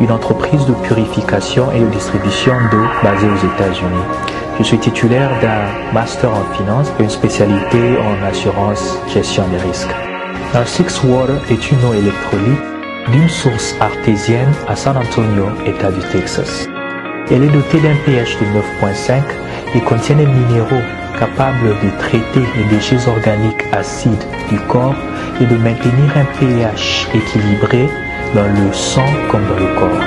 une entreprise de purification et de distribution d'eau basée aux États-Unis. Je suis titulaire d'un master en finance et une spécialité en assurance gestion des risques. Narsix Water est une eau électrolyte d'une source artésienne à San Antonio, État du Texas. Elle est dotée d'un pH de 9.5 et contient des minéraux capables de traiter les déchets organiques acides du corps et de maintenir un pH équilibré dans le sang comme dans le corps.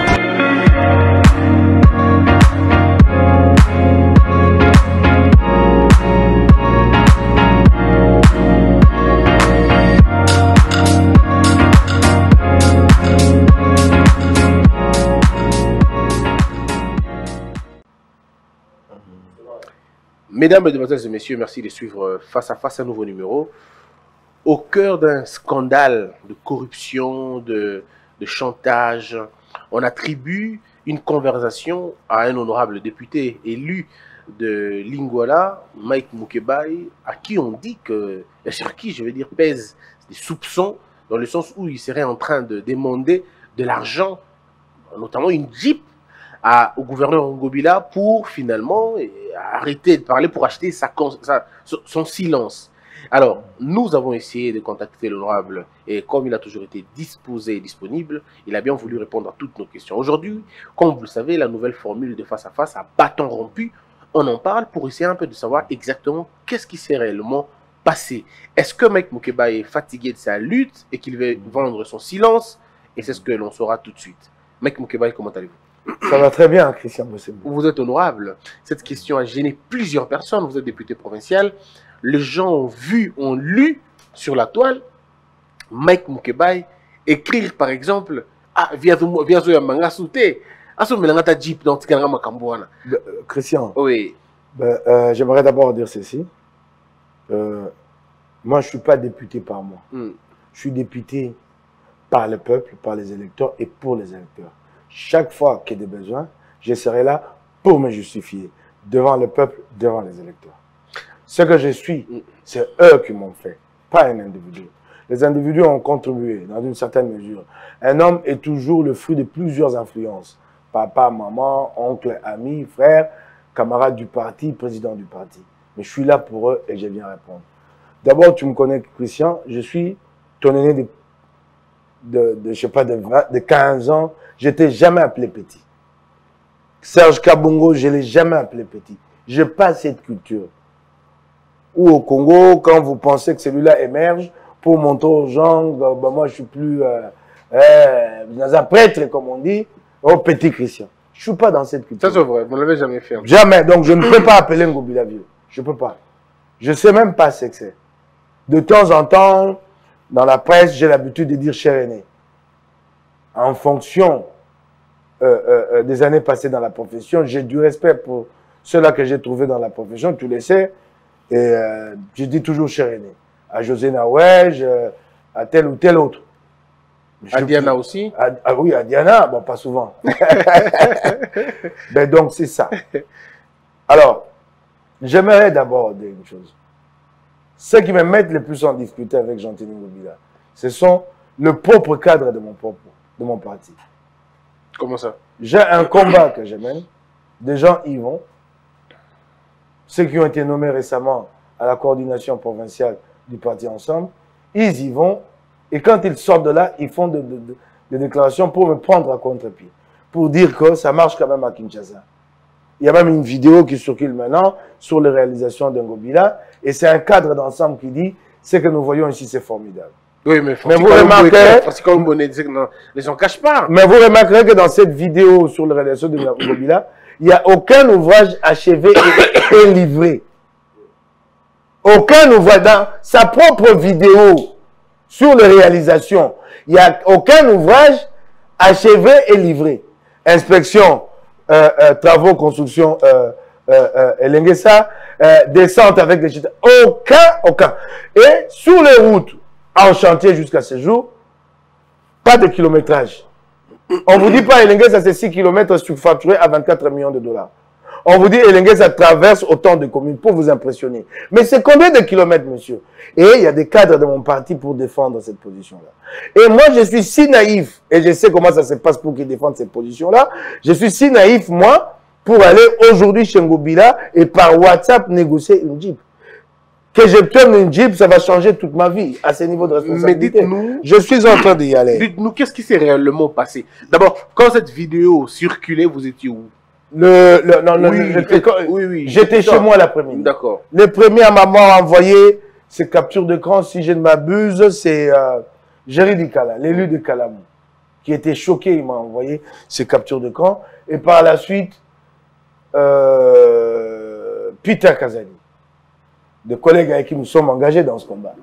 Mesdames, Mesdemoiselles et Messieurs, merci de suivre euh, face à face un nouveau numéro. Au cœur d'un scandale de corruption, de, de chantage, on attribue une conversation à un honorable député élu de Lingwala, Mike Mukebai, à qui on dit que, sur qui, je veux dire, pèse des soupçons, dans le sens où il serait en train de demander de l'argent, notamment une Jeep, au gouverneur Ngobila pour finalement arrêter de parler, pour acheter sa, sa- son silence. Alors, nous avons essayé de contacter l'honorable et comme il a toujours été disposé et disponible, il a bien voulu répondre à toutes nos questions. Aujourd'hui, comme vous le savez, la nouvelle formule de face à face à bâton rompu, on en parle pour essayer un peu de savoir exactement qu'est-ce qui s'est réellement passé. Est-ce que Mike Mukeba est fatigué de sa lutte et qu'il veut vendre son silence? Et c'est ce que l'on saura tout de suite. Mike Mukeba, comment allez-vous? Ça va très bien, Christian Bossebou. vous êtes honorable. Cette question a gêné plusieurs personnes. Vous êtes député provincial. Les gens ont vu, ont lu sur la toile Mike Mukebai écrire par exemple Ah, viens viens zo ya manga souté. Aso melanga ta jeep dans tikanga makambo wana. Euh, Christian, Oui. ben, euh, j'aimerais d'abord dire ceci. Euh, moi, je ne suis pas député par moi. Hmm. Je suis député par le peuple, par les électeurs et pour les électeurs. Chaque fois qu'il y a des besoins, je serai là pour me justifier devant le peuple, devant les électeurs. Ce que je suis, Mm. c'est eux qui m'ont fait, pas un individu. Les individus ont contribué dans une certaine mesure. Un homme est toujours le fruit de plusieurs influences. Papa, maman, oncle, ami, frère, camarade du parti, président du parti. Mais je suis là pour eux et je viens répondre. D'abord, tu me connais, Christian, je suis ton aîné de, de, de, je sais pas, de, 20 de 15 ans. Je t'ai jamais appelé petit. Serge Kabongo, je l'ai jamais appelé petit. Je pas cette culture. Ou au Congo, quand vous pensez que celui-là émerge, pour montrer aux gens, ben, moi je suis plus euh, euh, dans un prêtre, comme on dit, au petit Christian. Je suis pas dans cette culture. Ça c'est vrai, vous ne l'avez jamais fait. Jamais. Donc, je ne peux pas appeler Ngobi la vieux. Je peux pas. Je sais même pas ce que c'est. De temps en temps, dans la presse, j'ai l'habitude de dire cher aîné. En fonction euh, des années passées dans la profession, j'ai du respect pour ceux-là que j'ai trouvés dans la profession, tu le sais. Et euh, je dis toujours cher aîné. À José Naouège, à tel ou tel autre. À Diana aussi? Ah, ah oui, à Diana, bon, pas souvent. ben donc, c'est ça. Alors, j'aimerais d'abord dire une chose. Ce qui me met le plus en difficulté avec Jean-Tini Ngobila, ce sont le propre cadre de mon propre, de mon parti. Comment ça? J'ai un combat que je mène. Des gens y vont. Ceux qui ont été nommés récemment à la coordination provinciale du parti Ensemble, ils y vont. Et quand ils sortent de là, ils font de- de- de- des déclarations pour me prendre à contre-pied. Pour dire que ça marche quand même à Kinshasa. Il y a même une vidéo qui circule maintenant sur les réalisations d'Ngobila. Et c'est un cadre d'ensemble qui dit ce que nous voyons ici, c'est formidable. Oui, mais Mais vous ne disait que les gens cachent pas. Mais vous remarquerez que dans cette vidéo sur les réalisations de Ngobila, il n'y a aucun ouvrage achevé et, livré. Aucun ouvrage. Dans sa propre vidéo sur les réalisations, il n'y a aucun ouvrage achevé et livré. Inspection, euh, euh, travaux, construction, euh, euh, euh, descente avec des chutes. Aucun, aucun. Et sur les routes en chantier jusqu'à ce jour, pas de kilométrage. On vous dit pas Elengue, ça c'est 6 km surfacturé à 24 millions de dollars. On vous dit Elengue, ça traverse autant de communes pour vous impressionner. Mais c'est combien de kilomètres, monsieur? Et il y a des cadres de mon parti pour défendre cette position-là. Et moi, je suis si naïf, et je sais comment ça se passe pour qu'ils défendent cette position-là, je suis si naïf, moi, pour aller aujourd'hui chez Ngobila et par WhatsApp négocier une Jeep. Que j'obtienne une Jeep, ça va changer toute ma vie à ce niveau de responsabilité. dites-nous- Je suis en train d'y aller. Dites-nous, qu'est-ce qui s'est réellement passé? D'abord, quand cette vidéo circulait, vous étiez où? Le, le, non, le- Oui, le- j'étais- oui, oui. J'étais chez moi l'après-midi. D'accord. Le premier à m'avoir envoyé ces captures d'écran, si je ne m'abuse, c'est euh, Jerry Dikala, l'élu de Kalamou, qui était choqué. Il m'a envoyé ces captures d'écran. Et par la suite, euh, Peter Kazali, des collègues avec qui nous sommes engagés dans ce combat.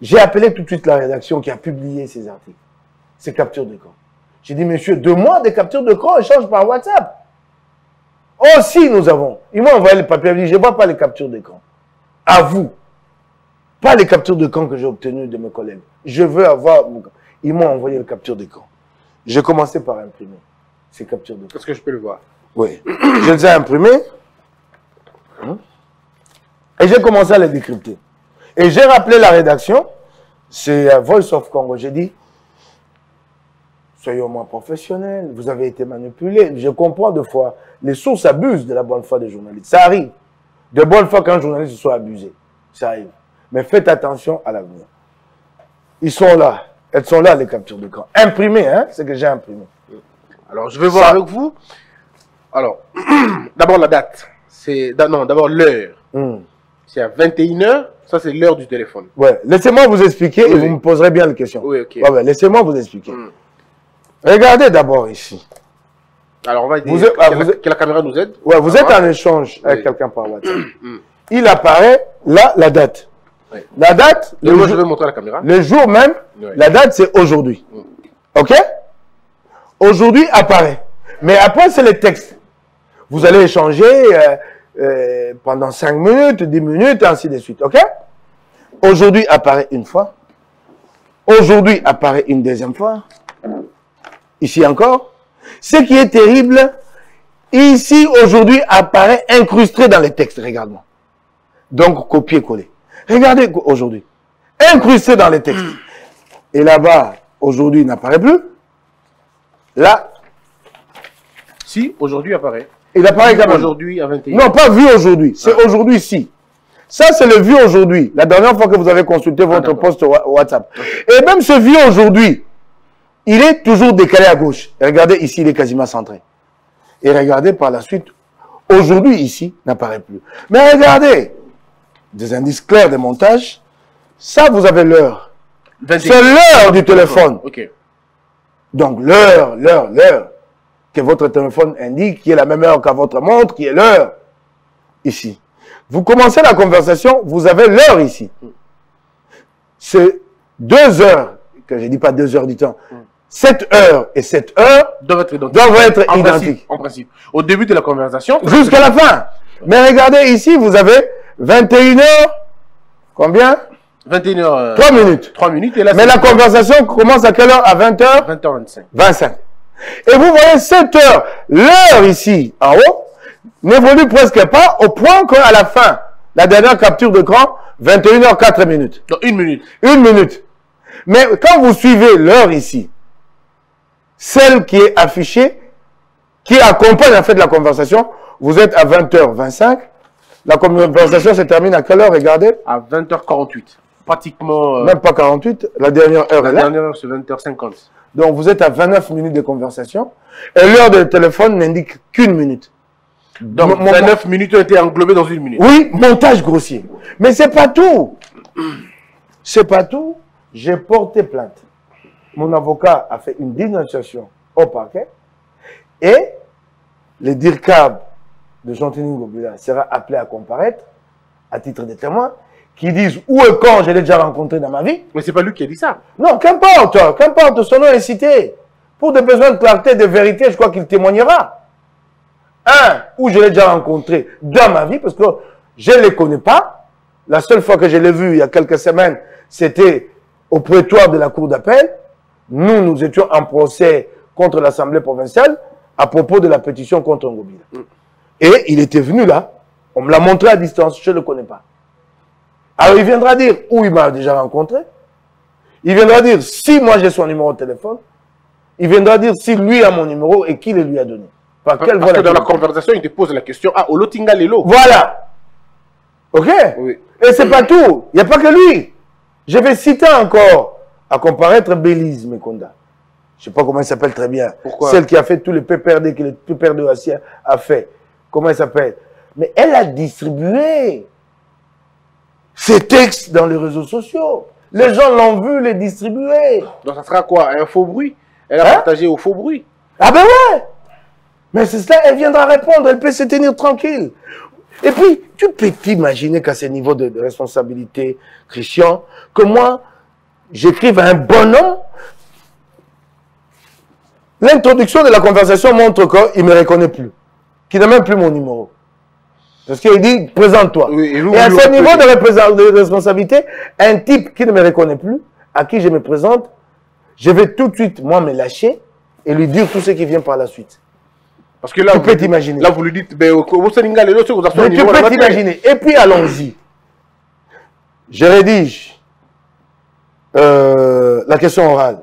J'ai appelé tout de suite la rédaction qui a publié ces articles, ces captures d'écran. J'ai dit, monsieur, deux mois de captures d'écran, échange par WhatsApp. Oh, si, nous avons. Ils m'ont envoyé le papier. Dit, je ne vois pas les captures d'écran. À vous. Pas les captures d'écran que j'ai obtenues de mes collègues. Je veux avoir. mon- Ils m'ont envoyé les captures d'écran. J'ai commencé par imprimer ces captures d'écran. Est-ce que je peux le voir? Oui. je les ai imprimés. Hein? Et j'ai commencé à les décrypter. Et j'ai rappelé la rédaction. C'est euh, Voice of Congo. J'ai dit, soyez au moins professionnels. Vous avez été manipulés. Je comprends deux fois. Les sources abusent de la bonne foi des journalistes. Ça arrive. De bonne foi qu'un journaliste soit abusé. Ça arrive. Mais faites attention à l'avenir. Ils sont là. Elles sont là, les captures d'écran. Imprimées, hein, c'est que j'ai imprimé. Alors, je vais voir Ça- avec vous. Alors, d'abord la date. C'est non, d'abord l'heure. Hmm. C'est à 21h. Ça, c'est l'heure du téléphone. Ouais, laissez-moi vous expliquer et vous me poserez bien les questions. Oui, ok. Ouais, ouais, laissez-moi vous expliquer. Hmm. Regardez d'abord ici. Alors, on va dire Vous êtes- ah, que, vous la, que la caméra nous aide. Ouais, vous êtes en échange avec quelqu'un par WhatsApp. Hmm. Il apparaît là la date. Oui. La date, le, moi, jour, je vais montrer la caméra. le jour même, la date c'est aujourd'hui. Mm. Ok? Aujourd'hui apparaît. Mais après c'est le texte. Vous allez échanger euh, euh, pendant 5 minutes, 10 minutes, ainsi de suite. Ok? Aujourd'hui apparaît une fois. Aujourd'hui apparaît une deuxième fois. Ici encore. Ce qui est terrible, ici aujourd'hui apparaît incrusté dans les textes. Regarde-moi. Donc copier-coller. Regardez aujourd'hui. Incrusté dans les textes. Et là-bas, aujourd'hui, n'apparaît plus. Là, Si, aujourd'hui apparaît. Il apparaît quand même. Aujourd'hui à 21h. Non, pas vu aujourd'hui. C'est Ah. aujourd'hui ici. Ça, c'est le vu aujourd'hui. La dernière fois que vous avez consulté votre d'accord. poste WhatsApp. Et même ce vu aujourd'hui, il est toujours décalé à gauche. Et regardez, ici, il est quasiment centré. Et regardez par la suite, aujourd'hui, ici, n'apparaît plus. Mais regardez, des indices clairs de montage. Ça, vous avez l'heure. 21. C'est l'heure du téléphone. Ok. Donc l'heure, l'heure, l'heure que votre téléphone indique, qui est la même heure qu'à votre montre, qui est l'heure ici. Vous commencez la conversation, vous avez l'heure ici. C'est deux heures, que je ne dis pas deux heures du temps, sept heures et sept heures Doivent être identiques. doivent être en identiques. Principe, en principe. Au début de la conversation. Jusqu'à la fin. Mais regardez ici, vous avez 21 heures, combien? 21h. 3 minutes. 3 minutes et là, Mais la conversation commence à quelle heure? À 20h 20h25. 25. Et vous voyez, cette heure, l'heure ici, en haut, n'évolue presque pas au point qu'à la fin, la dernière capture d'écran, 21h 4 minutes. Une minute. Une minute. Mais quand vous suivez l'heure ici, celle qui est affichée, qui accompagne en fait la conversation, vous êtes à 20h25. La conversation se termine à quelle heure Regardez? À 20h48. Pratiquement. euh, Même pas 48, la dernière heure la est là. dernière heure, c'est 20h50. Donc vous êtes à 29 minutes de conversation. Et l'heure de téléphone n'indique qu'une minute. Donc, Mon- mon- 29 minutes ont été englobées dans une minute. Oui, montage grossier. Mais c'est pas tout. C'est pas tout. J'ai porté plainte. Mon avocat a fait une dénonciation au parquet et le DIRCAB de Jean-Thény Gobila sera appelé à comparaître à titre de témoin qui disent où et quand je l'ai déjà rencontré dans ma vie. Mais c'est pas lui qui a dit ça. Non, qu'importe, qu'importe, son nom est cité. Pour des besoins de clarté, de vérité, je crois qu'il témoignera. Un, où je l'ai déjà rencontré dans ma vie, parce que je ne les connais pas. La seule fois que je l'ai vu il y a quelques semaines, c'était au prétoire de la Cour d'appel. Nous, nous étions en procès contre l'Assemblée provinciale à propos de la pétition contre Ngobila. Et il était venu là, on me l'a montré à distance, je ne le connais pas. Alors il viendra dire où il m'a déjà rencontré, il viendra dire si moi j'ai son numéro de téléphone. Il viendra dire si lui a mon numéro et qui le lui a donné. Par quelle Parce que dans la conversation, il te pose la question Ah, Olotinga Lelo. Voilà. Ok? Oui. Et c'est pas tout. Il n'y a pas que lui. Je vais citer encore à comparaître Bélise Mekonda. Je sais pas comment elle s'appelle très bien. Pourquoi? Celle qui a fait tous les PPRD que le PPRD a fait. Comment elle s'appelle? Mais elle a distribué ces textes dans les réseaux sociaux. Les gens l'ont vu les distribuer. Donc, ça sera quoi? Un faux bruit? Elle a Hein? partagé au faux bruit? Ah ben ouais Mais c'est cela, elle viendra répondre, elle peut se tenir tranquille. Et puis, tu peux t'imaginer qu'à ce niveau de, de responsabilité, Christian, que moi, j'écrive un bonhomme? L'introduction de la conversation montre qu'il ne me reconnaît plus, qu'il n'a même plus mon numéro. Parce qu'il dit, présente-toi. Oui, et à ce niveau de, responsabilité, un type qui ne me reconnaît plus, à qui je me présente, je vais tout de suite, moi, me lâcher et lui dire tout ce qui vient par la suite. Parce que là, Tu vous peux t'imaginer. Là, vous lui dites Ben, Osaninga Lelo, c'est que vous Mais tu peux t'imaginer. Et puis, allons-y. Je rédige euh, la question orale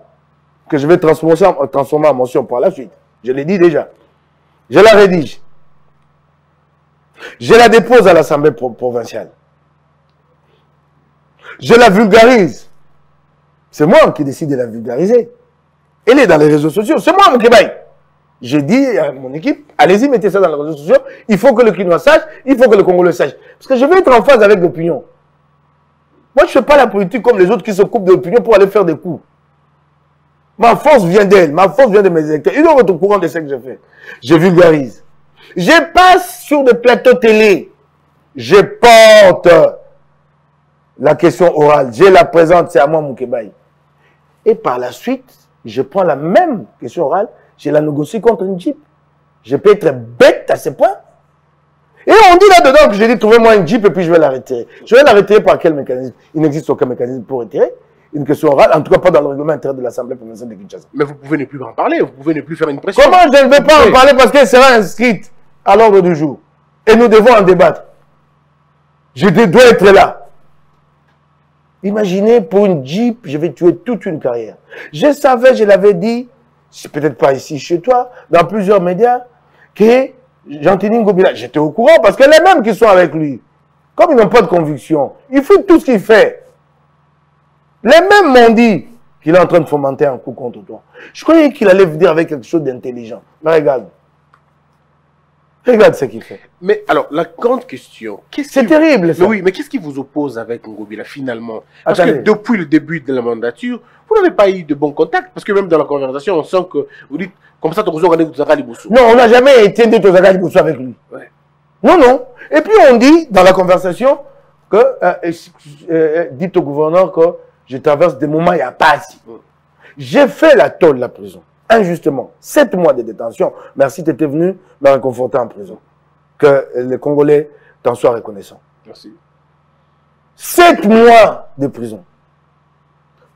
que je vais transformer en, transformer en motion par la suite. Je l'ai dit déjà. Je la rédige. Je la dépose à l'Assemblée pro- provinciale. Je la vulgarise. C'est moi qui décide de la vulgariser. Elle est dans les réseaux sociaux. C'est moi, mon Kébaï. J'ai dit à mon équipe, allez-y, mettez ça dans les réseaux sociaux. Il faut que le Quinois sache, il faut que le Congolais sache. Parce que je veux être en phase avec l'opinion. Moi, je ne fais pas la politique comme les autres qui se coupent de l'opinion pour aller faire des coups. Ma force vient d'elle, ma force vient de mes électeurs. Ils doivent être au courant de ce que je fais. Je vulgarise. Je passe sur des plateaux télé. Je porte la question orale. Je la présente, c'est à moi, Moukebaï. Et par la suite, je prends la même question orale, je la négocie contre une Jeep. Je peux être bête à ce point. Et on dit là-dedans que j'ai dit, trouvez-moi une Jeep et puis je vais la retirer. Je vais la retirer par quel mécanisme? Il n'existe aucun mécanisme pour retirer. Une question orale, en tout cas pas dans le règlement intérieur de l'Assemblée provinciale de Kinshasa. Mais vous pouvez ne plus en parler, vous pouvez ne plus faire une pression. Comment je ne vais pas en parler parce qu'elle sera inscrite à l'ordre du jour? Et nous devons en débattre. Je dois être là. Imaginez, pour une Jeep, je vais tuer toute une carrière. Je savais, je l'avais dit, c'est peut-être pas ici chez toi, dans plusieurs médias, que Jean-Tini Ngobila, j'étais au courant parce que les mêmes qui sont avec lui, comme ils n'ont pas de conviction, ils font tout ce qu'il fait. Les mêmes m'ont dit qu'il est en train de fomenter un coup contre toi. Je croyais qu'il allait venir avec quelque chose d'intelligent. Mais regarde. Regarde ce qu'il fait. Mais alors, la grande question, C'est qui- terrible, ça. Mais oui, mais qu'est-ce qui vous oppose avec Ngobila finalement? Parce Attendez. que depuis le début de la mandature, vous n'avez pas eu de bons contacts. Parce que même dans la conversation, on sent que vous dites, comme ça, tu as Libousou. Non, on n'a jamais été de avec lui. Ouais. Non, non. Et puis on dit dans la conversation que, euh, euh, euh, dites au gouverneur que je traverse des moments, il n'y a pas assis. J'ai fait la tôle de la prison, injustement. Sept mois de détention. Merci, étais venu me réconforter en prison. Que les Congolais t'en soient reconnaissants. Merci. Sept mois de prison.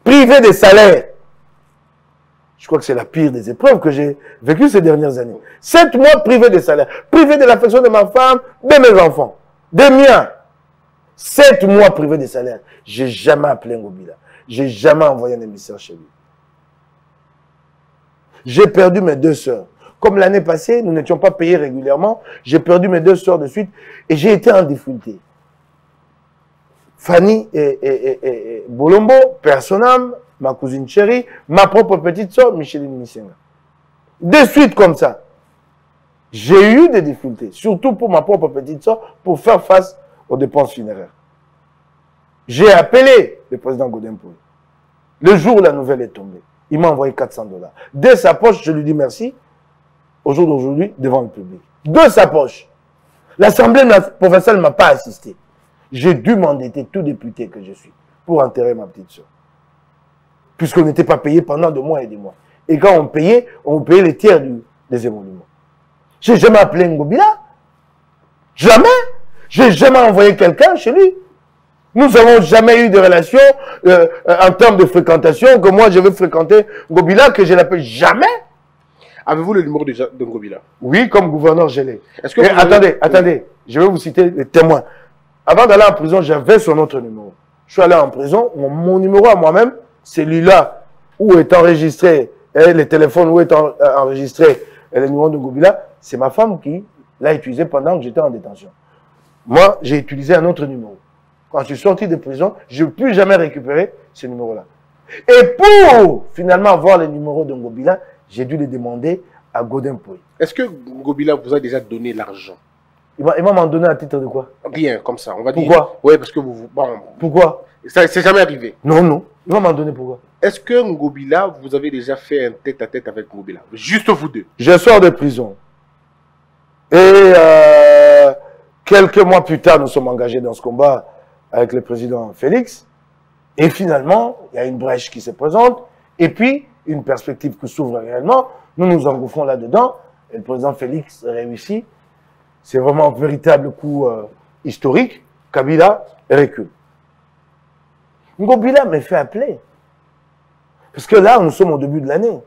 Privé des salaires. Je crois que c'est la pire des épreuves que j'ai vécues ces dernières années. Sept mois privé des salaires. Privé de l'affection de ma femme, de mes enfants, des miens. Sept mois privé des salaires. J'ai jamais appelé Ngobila. J'ai jamais envoyé un émissaire chez lui. J'ai perdu mes deux sœurs. Comme l'année passée, nous n'étions pas payés régulièrement, j'ai perdu mes deux sœurs de suite et j'ai été en difficulté. Fanny et, et- et- Bolombo, personne ma cousine chérie, ma propre petite sœur, Micheline Missenga. De suite comme ça. J'ai eu des difficultés, surtout pour ma propre petite sœur, pour faire face aux dépenses funéraires. J'ai appelé le président Godempoul. Le jour où la nouvelle est tombée, il m'a envoyé 400 dollars. De sa poche, je lui dis merci, au jour d'aujourd'hui, devant le public. De sa poche. L'Assemblée provinciale ne m'a pas assisté. J'ai dû m'endetter, tout député que je suis, pour enterrer ma petite soeur. Puisqu'on n'était pas payé pendant des mois et des mois. Et quand on payait, on payait les tiers du- des émoluments. J'ai jamais appelé Ngobila. Jamais. J'ai jamais envoyé quelqu'un chez lui. Nous n'avons jamais eu de relation euh, euh, en termes de fréquentation, que moi je vais fréquenter Ngobila, que je l'appelle jamais. Avez-vous le numéro de, de Ngobila Oui, comme gouverneur, je l'ai. Avez- attendez, attendez, je vais vous citer les témoins. Avant d'aller en prison, j'avais son autre numéro. Je suis allé en prison, mon, numéro à moi-même, celui-là où est enregistré, et le téléphone où est en- euh, enregistré et le numéro de Ngobila, c'est ma femme qui l'a utilisé pendant que j'étais en détention. Moi, j'ai utilisé un autre numéro. Quand je suis sorti de prison, je n'ai plus jamais récupéré ce numéro-là. Et pour finalement avoir le numéro de Ngobila, j'ai dû le demander à Godin Poy. Est-ce que Ngobila vous a déjà donné l'argent? Il va m'en donner à titre de quoi? Rien, comme ça, on va dire. Pourquoi? Oui, parce que vous... vous- Bon, Pourquoi? ça c'est jamais arrivé. Non, non. Il va m'en donner pourquoi Est-ce que Ngobila, vous avez déjà fait un tête-à-tête avec Ngobila? Juste vous deux. Je sors de prison. Et euh, quelques mois plus tard, nous sommes engagés dans ce combat avec le président Félix. Et finalement, il y a une brèche qui se présente. Et puis, une perspective qui s'ouvre réellement. Nous nous engouffrons là-dedans. Et le président Félix réussit. C'est vraiment un véritable coup euh, historique. Kabila recule. Ngobila me fait appeler. Parce que là, nous sommes au début de l'année.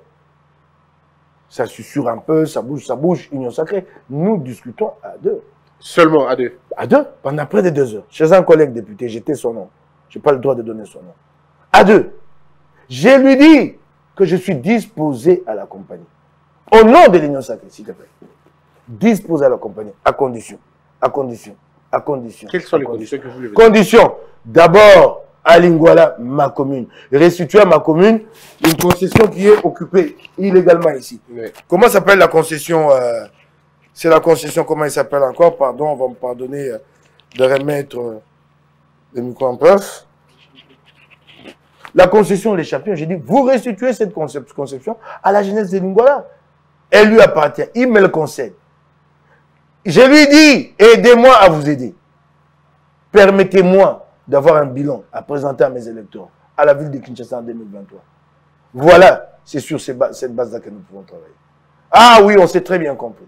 Ça susurre un peu, ça bouge, ça bouge, union sacrée. Nous discutons à deux. Seulement à deux. À deux, pendant près de deux heures. Chez un collègue député, j'étais son nom. Je n'ai pas le droit de donner son nom. À deux. Je lui dis que je suis disposé à l'accompagner. Au nom de l'union sacrée, s'il te plaît. Disposé à l'accompagner. À condition. À condition. À condition. Quelles sont les condition. conditions que vous voulez Condition. D'abord, à Lingwala, ma commune. Restituer à ma commune une concession qui est occupée illégalement ici. Comment s'appelle la concession euh, C'est la concession, comment elle s'appelle encore? Pardon, on va me pardonner euh, de remettre euh, le micro en place. La concession Les Champions, j'ai dit, vous restituez cette concep- conception à la jeunesse de Lingwala. Elle lui appartient, il me le concède. Je lui dis, aidez-moi à vous aider. Permettez-moi d'avoir un bilan à présenter à mes électeurs à la ville de Kinshasa en 2023. Voilà, c'est sur cette base-là que nous pouvons travailler. Ah oui, on s'est très bien compris.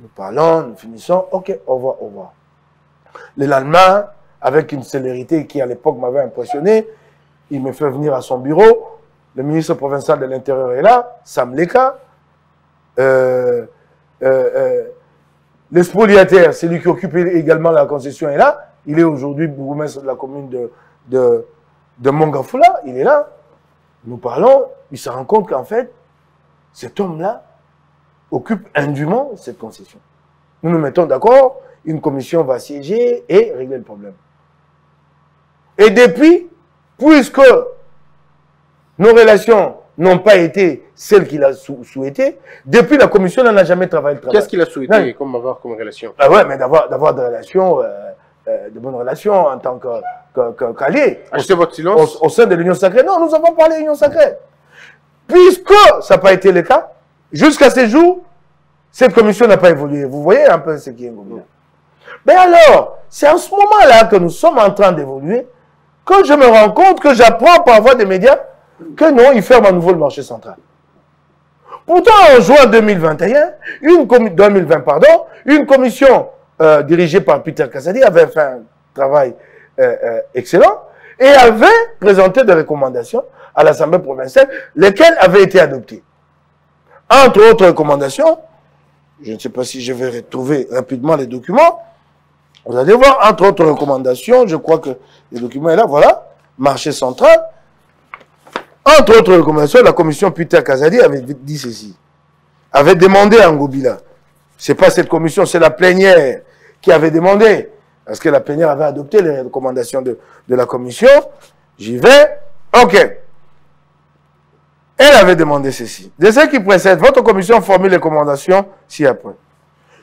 Nous parlons, nous finissons, ok, au revoir, au revoir. Le avec une célérité qui à l'époque m'avait impressionné, il me fait venir à son bureau. Le ministre provincial de l'Intérieur est là, Sam Leka. Euh, euh, euh, c'est lui qui occupe également la concession, est là. Il est aujourd'hui bourgmestre de la commune de, de, de Mongafula. Il est là. Nous parlons, il se rend compte qu'en fait, cet homme-là occupe indûment cette concession. Nous nous mettons d'accord, une commission va siéger et régler le problème. Et depuis, puisque nos relations n'ont pas été celles qu'il a sou- souhaitées, depuis la commission n'en a jamais travaillé le travail. Qu'est-ce qu'il a souhaité Non. comme avoir comme relation? Ah ouais, mais d'avoir des relations, euh, euh, de bonnes relations en tant que que- que- votre au, silence? au sein de l'Union sacrée. Non, nous avons parlé d'Union sacrée. Puisque ça n'a pas été le cas, jusqu'à ce jour, cette commission n'a pas évolué. Vous voyez un peu ce qui est évolué. Mais alors, c'est en ce moment-là que nous sommes en train d'évoluer que je me rends compte que j'apprends par voie des médias que non, ils ferment à nouveau le marché central. Pourtant, en juin 2021, une commi- 2020, pardon, une commission euh, dirigé par Peter Kassadi, avait fait un travail euh, euh, excellent et avait présenté des recommandations à l'Assemblée provinciale, lesquelles avaient été adoptées. Entre autres recommandations, je ne sais pas si je vais retrouver rapidement les documents, vous allez voir, entre autres recommandations, je crois que le document est là, voilà, marché central. Entre autres recommandations, la commission Peter Kazadi avait dit ceci, avait demandé à Ngobila, c'est pas cette commission, c'est la plénière qui avait demandé, parce que la plénière avait adopté les recommandations de, de la commission, j'y vais, ok. Elle avait demandé ceci. De ce qui précède, votre commission formule les recommandations ci-après.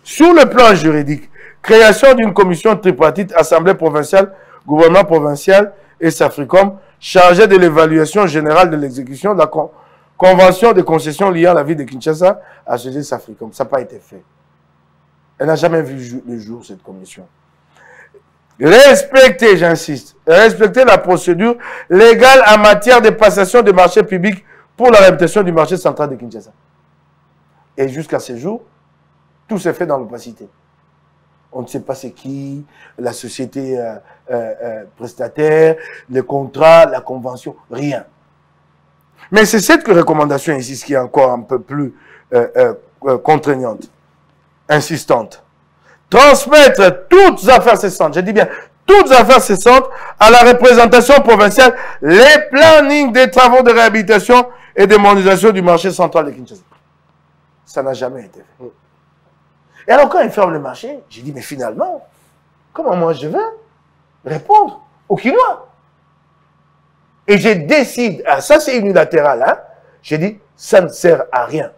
Sur le plan juridique, création d'une commission tripartite, Assemblée provinciale, gouvernement provincial et Safricom, chargée de l'évaluation générale de l'exécution de la con- convention de concession à la ville de Kinshasa à ce Safricom. Ça n'a pas été fait. Elle n'a jamais vu le jour, cette commission. Respecter, j'insiste, respecter la procédure légale en matière de passation de marchés publics pour la réputation du marché central de Kinshasa. Et jusqu'à ce jour, tout s'est fait dans l'opacité. On ne sait pas c'est qui, la société euh, euh, euh, prestataire, les contrats, la convention, rien. Mais c'est cette recommandation ici qui est encore un peu plus euh, euh, euh, contraignante, insistante. Transmettre toutes affaires cessantes, je dis bien toutes affaires cessantes à la représentation provinciale, les plannings des travaux de réhabilitation et de modernisation du marché central de Kinshasa. Ça n'a jamais été fait. Et alors, quand ils ferment le marché, j'ai dit, mais finalement, comment moi je vais répondre aux Quinois Et je décide, ah, ça c'est unilatéral, hein j'ai dit, ça ne sert à rien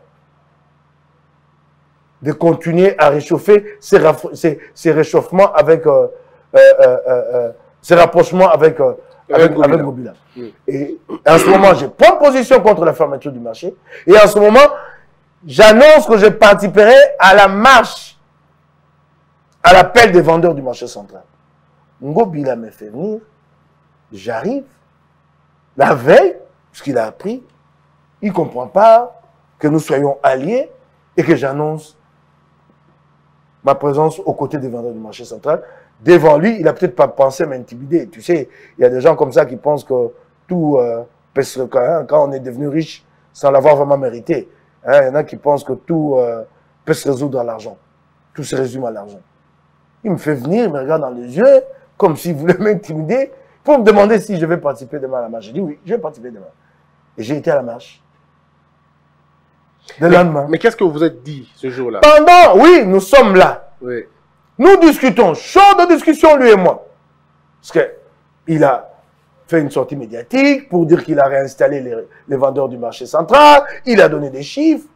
de continuer à réchauffer ces, ces- ces réchauffements avec, euh, euh, euh, euh, euh, ces rapprochements avec, euh, avec, Avec avec Mobila. Mobila. Et en ce moment, je prends position contre la fermeture du marché. Et en ce moment, j'annonce que je participerai à la marche, à l'appel des vendeurs du marché central. Ngobila me fait venir, j'arrive, la veille, ce qu'il a appris, il ne comprend pas que nous soyons alliés et que j'annonce ma présence aux côtés des vendeurs du marché central. Devant lui, il n'a peut-être pas pensé m'intimider. Tu sais, il y a des gens comme ça qui pensent que tout euh, peut se hein, quand on est devenu riche sans l'avoir vraiment mérité. Hein, il y en a qui pensent que tout euh, peut se résoudre à l'argent. Tout se résume à l'argent. Il me fait venir, il me regarde dans les yeux, comme s'il voulait m'intimider, pour me demander si je vais participer demain à la marche. J'ai dit oui, je vais participer demain. Et j'ai été à la marche. Le lendemain. Mais qu'est-ce que vous vous êtes dit ce jour-là? Pendant, oui, nous sommes là. Oui. Nous discutons, chaud de discussion, lui et moi. Parce que il a fait une sortie médiatique pour dire qu'il a réinstallé les, vendeurs du marché central, il a donné des chiffres,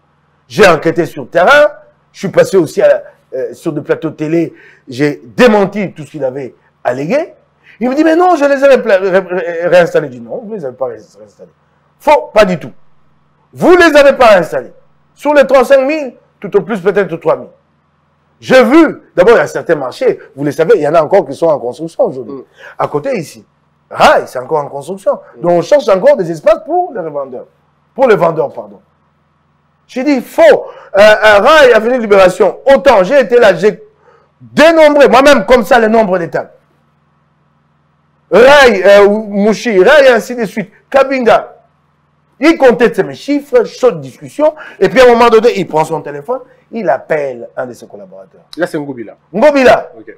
j'ai enquêté sur le terrain, je suis passé aussi euh, sur des plateaux de télé, j'ai démenti tout ce qu'il avait allégué. Il me dit, mais non, je les ai ré- ré- ré- réinstallés. Je dis, non, vous ne les avez pas ré- réinstallés. Faux, pas du tout. Vous ne les avez pas réinstallés. Sur les 35 000, tout au plus peut-être 3 000. J'ai vu, d'abord, il y a certains marchés, vous le savez, il y en a encore qui sont en construction aujourd'hui. Mm. À côté, ici, Rail, c'est encore en construction. Donc, on cherche encore des espaces pour les revendeurs. Pour les vendeurs, pardon. J'ai dit, faux. Euh, euh, Rail, Avenue Libération, autant, j'ai été là, j'ai dénombré, moi-même, comme ça, le nombre d'étapes. Rail, euh, Mouchi, Rail, et ainsi de suite. Kabinga. Il comptait ses chiffres, chaude discussion, et puis à un moment donné, il prend son téléphone, il appelle un de ses collaborateurs. Là, c'est Ngobila. Ngobila, Ok.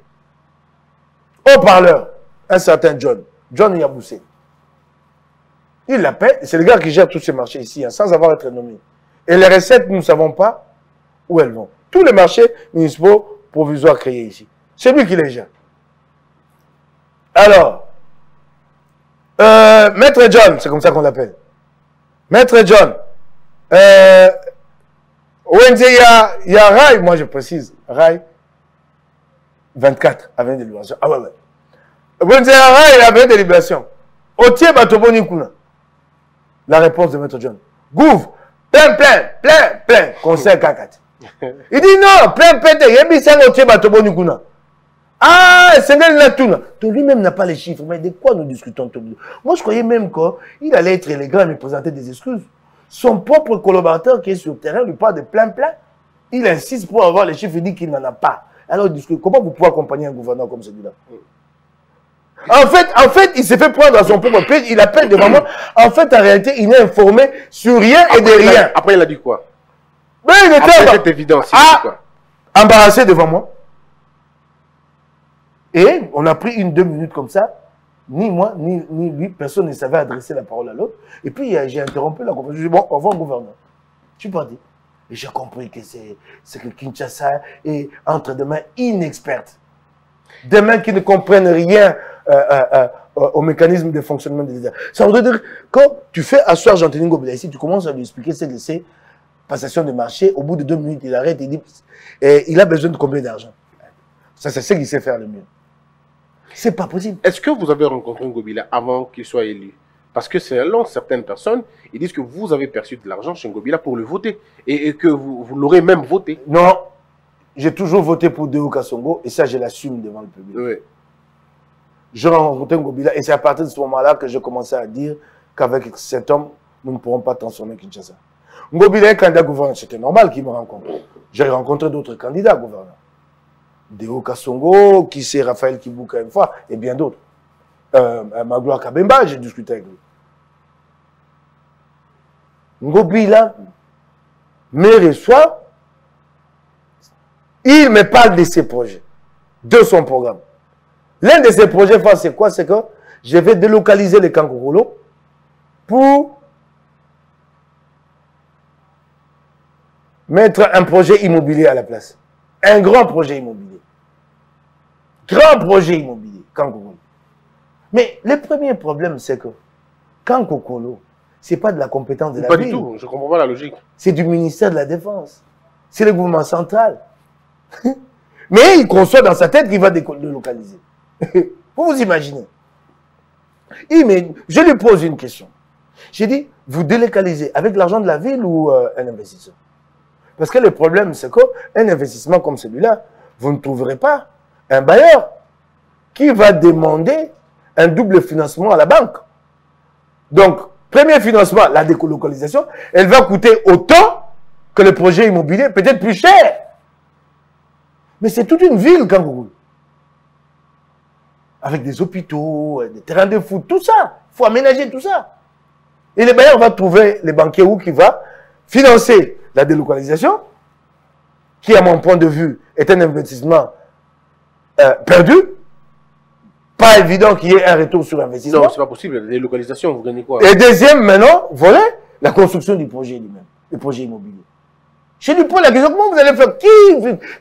haut-parleur, un certain John, John Yaboussé. Il l'appelle, c'est le gars qui gère tous ces marchés ici, hein, sans avoir été nommé. Et les recettes, nous ne savons pas où elles vont. Tous les marchés municipaux provisoires créés ici. C'est lui qui les gère. Alors, euh, Maître John, c'est comme ça qu'on l'appelle. Maître John, euh, ONG, il y a, y a Rai, moi je précise, Rai, 24, avenue de libération. Ah ouais, ouais. ONG, il y a Rai, avenue de libération. Otier Batoboni Kuna. La réponse de Maître John. Gouv, plein, plein, plein, plein, conseil Kakat. Il dit non, plein, plein, il y a Otier Batoboni Kuna. Ah, c'est là. Donc lui-même n'a pas les chiffres. Mais de quoi nous discutons Moi, je croyais même qu'il allait être élégant et me présenter des excuses. Son propre collaborateur qui est sur le terrain lui parle de plein plein. Il insiste pour avoir les chiffres, il dit qu'il n'en a pas. Alors, il discute. Comment vous pouvez accompagner un gouverneur comme celui-là? En fait, en fait, il s'est fait prendre à son propre pied. Il appelle devant moi. En fait, en réalité, il n'est informé sur rien et de Après, a- rien. Après, il a dit quoi? Mais il Après était cette évidence, il a Ah embarrassé devant moi. Et on a pris une, deux minutes comme ça. Ni moi, ni, lui, personne ne savait adresser la parole à l'autre. Et puis, j'ai interrompu la conversation. J'ai dit, bon, au revoir, gouverneur. Je suis parti. Et j'ai compris que c'est que Kinshasa est entre des mains inexpertes. Des mains qui ne comprennent rien euh, euh, euh, au mécanisme de fonctionnement des États. Ça voudrait dire, quand tu fais asseoir Jean-Denis Ngobila ici, tu commences à lui expliquer de ces passation de marché, au bout de deux minutes, il arrête et dit, il a besoin de combien d'argent? Ça, c'est ce qu'il sait faire le mieux. C'est pas possible. Est-ce que vous avez rencontré Ngobila avant qu'il soit élu? Parce que selon certaines personnes, ils disent que vous avez perçu de l'argent chez Ngobila pour le voter et, et que vous, vous l'aurez même voté. Non, j'ai toujours voté pour Deo Kassongo et ça, je l'assume devant le public. Oui. Je rencontré Ngobila et c'est à partir de ce moment-là que j'ai commencé à dire qu'avec cet homme, nous ne pourrons pas transformer Kinshasa. Ngobila est candidat gouverneur, c'était normal qu'il me rencontre. J'ai rencontré d'autres candidats gouverneurs. Deo Kassongo, qui c'est Raphaël Kibuka une fois, et bien d'autres. Euh, euh, Magloire Kabemba, j'ai discuté avec lui. Ngobila me reçoit, il me parle de ses projets, de son programme. L'un de ses projets c'est quoi? C'est que je vais délocaliser les Kankokolo pour mettre un projet immobilier à la place. Un grand projet immobilier. Grand projet immobilier, Kankokolo. Mais le premier problème, c'est que Kankokolo, ce n'est pas de la compétence de la Pas ville. du tout, je ne comprends pas la logique. C'est du ministère de la Défense. C'est le gouvernement central. Mais il conçoit dans sa tête qu'il va délocaliser. vous vous imaginez Je lui pose une question. J'ai dit, vous délocalisez avec l'argent de la ville ou euh, un investisseur? Parce que le problème, c'est qu'un investissement comme celui-là, vous ne trouverez pas un bailleur qui va demander un double financement à la banque. Donc, premier financement, la délocalisation, elle va coûter autant que le projet immobilier, peut-être plus cher. Mais c'est toute une ville, Kangourou. Avec des hôpitaux, euh, des terrains de foot, tout ça. Il faut aménager tout ça. Et le bailleur va trouver les banquiers où qui va financer la délocalisation, qui, à mon point de vue, est un investissement euh, perdu? Pas évident qu'il y ait un retour sur investissement. Non, c'est pas possible. La délocalisation, vous gagnez quoi? Et deuxième, maintenant, volet, la construction du projet lui-même, le projet immobilier. Je lui pose la question, comment vous allez faire? Qui,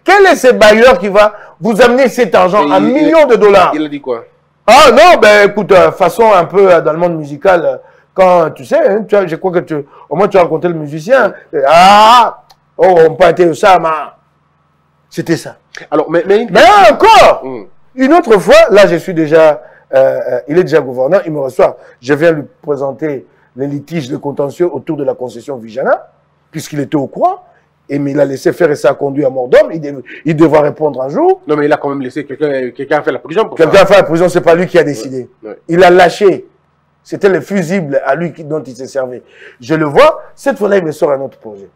Quel est ce bailleur qui va vous amener cet argent il- millions de dollars? Il a dit quoi? Ah non, ben écoute, euh, façon un peu euh, dans le monde musical, quand tu sais, hein, tu as- je crois que tu, au moins tu as rencontré le musicien. Ah, oh, on peut être ça, mais c'était ça. Alors, mais, mais une- Mais encore, Hum. une autre fois, là, je suis déjà, euh, euh, il est déjà gouverneur, il me reçoit. Je viens lui présenter les litiges, les contentieux autour de la concession Vijana, puisqu'il était au courant. Et mais il a laissé faire et ça a conduit à mort d'homme. Il, dev- il devra répondre un jour. Non, mais il a quand même laissé quelqu'un quelqu'un a fait la prison. Quelqu'un a fait la prison, c'est pas lui qui a décidé. Ouais, ouais. Il a lâché. C'était le fusible à lui qui- dont il s'est servi. Je le vois, cette fois-là, il me sort un autre projet.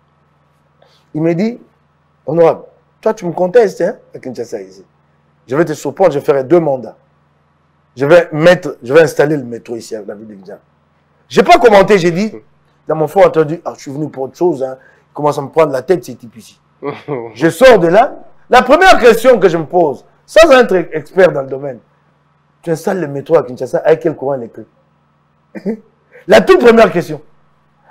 Il me dit, honorable, toi tu me contestes hein, à Kinshasa ici. Je vais te surprendre, je ferai deux mandats. Je vais mettre, je vais installer le métro ici à la ville de Kinshasa. J'ai pas commenté, j'ai dit, dans mon fond entendu, ah, je suis venu pour autre chose, hein. il commence à me prendre la tête ces types ici. Je sors de là. La première question que je me pose, sans être expert dans le domaine, tu installes le métro à Kinshasa avec quel courant électrique? La toute première question.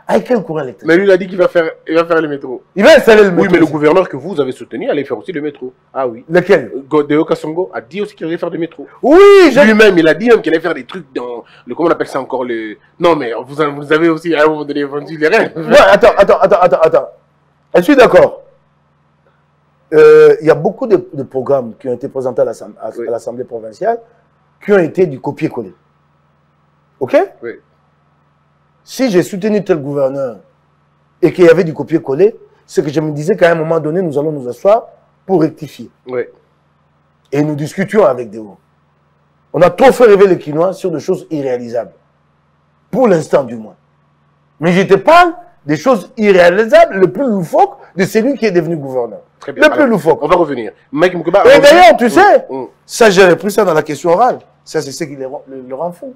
Avec quel courant électrique Mais lui, il a dit qu'il va faire, il va faire le métro. Il va installer le métro. Oui, mais le gouverneur que vous avez soutenu allait faire aussi le métro. Ah oui. Lequel Godeo Kassongo a dit aussi qu'il allait faire du métro. Oui. Lui-même, il a dit même qu'il allait faire des trucs dans le. Comment on appelle ça encore le. Non, mais vous, avez- vous avez aussi à un moment donné vendu les rêves. Ouais, attends, attends, attends, attends, attends. Je suis d'accord. Euh, Il y a beaucoup de, de programmes qui ont été présentés Oui. à l'Assemblée provinciale qui ont été du copier-coller. OK? Oui. Si j'ai soutenu tel gouverneur et qu'il y avait du copier-coller, c'est que je me disais qu'à un moment donné, nous allons nous asseoir pour rectifier. Oui. Et nous discutions avec des hauts. On a trop fait rêver les Quinois sur des choses irréalisables. Pour l'instant, du moins. Mais je te parle des choses irréalisables, le plus loufoque de celui qui est devenu gouverneur. Très bien. Le plus loufoque. On va revenir. Mike Mukeba. Et d'ailleurs, tu sais, Mm, mm. ça, j'ai repris ça dans la question orale. Ça, c'est ce qui le, rend- le- le rend fou.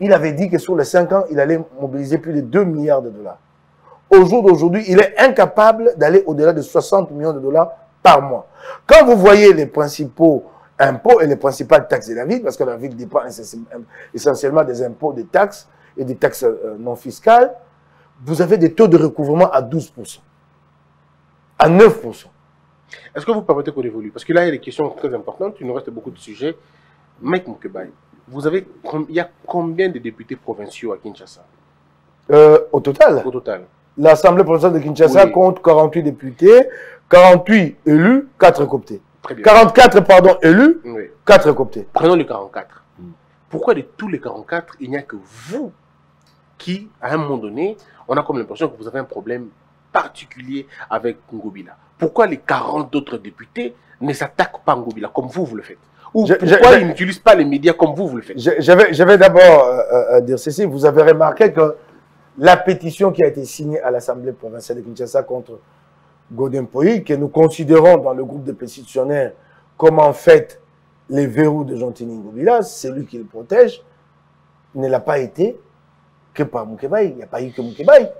Il avait dit que sur les 5 ans, il allait mobiliser plus de 2 milliards de dollars. Au jour d'aujourd'hui, il est incapable d'aller au-delà de 60 millions de dollars par mois. Quand vous voyez les principaux impôts et les principales taxes de la ville, parce que la ville dépend essentiellement des impôts, des taxes et des taxes euh, non fiscales, vous avez des taux de recouvrement à 12%, à 9%. Est-ce que vous permettez qu'on évolue? Parce que là, il y a des questions très importantes. Il nous reste beaucoup de sujets. Mike Mukeba, vous avez, il y a combien de députés provinciaux à Kinshasa? Euh, au total, au total l'Assemblée provinciale de Kinshasa Oui. compte 48 députés, 48 élus, 4 cooptés. Très bien. 44, pardon, élus, Oui. 4 cooptés. Prenons les 44. Mm. Pourquoi de tous les 44, il n'y a que vous qui, à un moment donné, on a comme l'impression que vous avez un problème particulier avec Ngobila? Pourquoi les 40 autres députés ne s'attaquent pas à Ngobila comme vous, vous le faites? Ou Je- pourquoi je- ils n'utilisent pas les médias comme vous, vous le faites Je, je vais, je vais d'abord euh, euh, dire ceci. Vous avez remarqué que la pétition qui a été signée à l'Assemblée provinciale de Kinshasa contre Godin Poyi, que nous considérons dans le groupe de pétitionnaires comme en fait les verrous de Gentini Ngobila, c'est lui qui le protège, ne l'a pas été que par Moukebaï. Il n'y a pas eu que Moukebaï.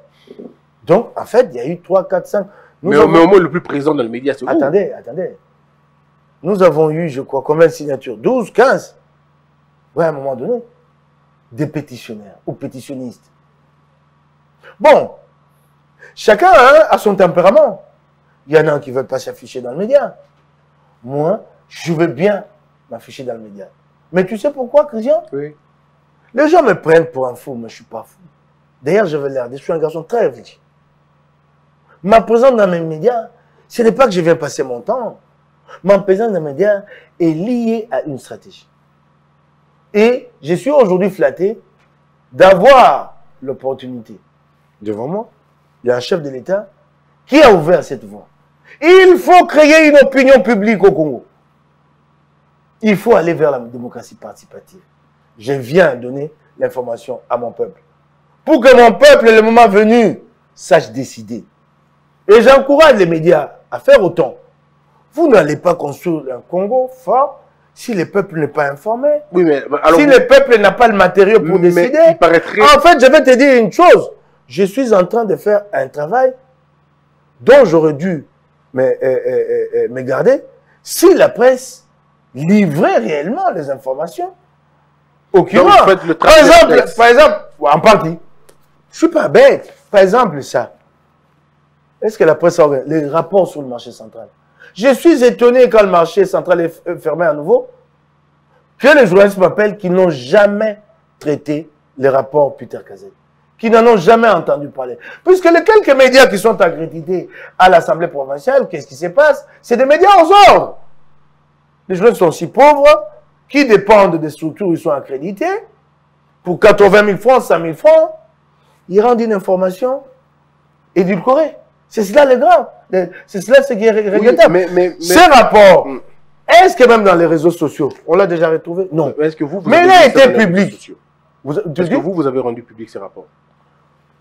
Donc, en fait, il y a eu 3, 4, 5. Nous mais, avons- mais au moins le plus présent dans le média, c'est. Attendez, attendez. Nous avons eu, je crois, combien de signatures? 12, 15 Ouais, à un moment donné. Des pétitionnaires ou pétitionnistes. Bon, chacun hein, a son tempérament. Il y en a qui ne veulent pas s'afficher dans le média. Moi, je veux bien m'afficher dans le média. Mais tu sais pourquoi, Christian? Oui. Les gens me prennent pour un fou, mais je ne suis pas fou. D'ailleurs, je vais l'air. Je suis un garçon très réfléchi. Ma présence dans mes médias, ce n'est pas que je viens passer mon temps. Ma présence dans les médias est liée à une stratégie. Et je suis aujourd'hui flatté d'avoir l'opportunité devant moi. Il y a un chef de l'État qui a ouvert cette voie. Il faut créer une opinion publique au Congo. Il faut aller vers la démocratie participative. Je viens donner l'information à mon peuple. Pour que mon peuple, le moment venu, sache décider. Et j'encourage les médias à faire autant. Vous n'allez pas construire un Congo fort si le peuple n'est pas informé. Oui, mais alors. si vous- le peuple n'a pas le matériau pour mais décider. il paraîtrait. En fait, je vais te dire une chose. Je suis en train de faire un travail dont j'aurais dû me, euh, euh, euh, me garder si la presse livrait réellement les informations. Le Par exemple, par exemple, en partie, je suis pas bête. Par exemple, ça. Est-ce que la presse a les rapports sur le marché central? Je suis étonné quand le marché central est f- fermé à nouveau, que les journalistes m'appellent qui n'ont jamais traité les rapports Peter Cazet, qui n'en ont jamais entendu parler. Puisque les quelques médias qui sont accrédités à l'Assemblée provinciale, qu'est-ce qui se passe? C'est des médias aux ordres. Les journalistes sont si pauvres, qui dépendent des structures où ils sont accrédités, pour 80 000 francs, 100 000 francs, ils rendent une information édulcorée. C'est cela le. Le- C'est cela ce qui est Oui, regrettable. mais, mais, mais- Ces rapports, Mm. est-ce que même dans les réseaux sociaux, on l'a déjà retrouvé? Non. mais est-ce que vous, vous Mais il a été public. Est-ce que vous, vous avez rendu public ces rapports?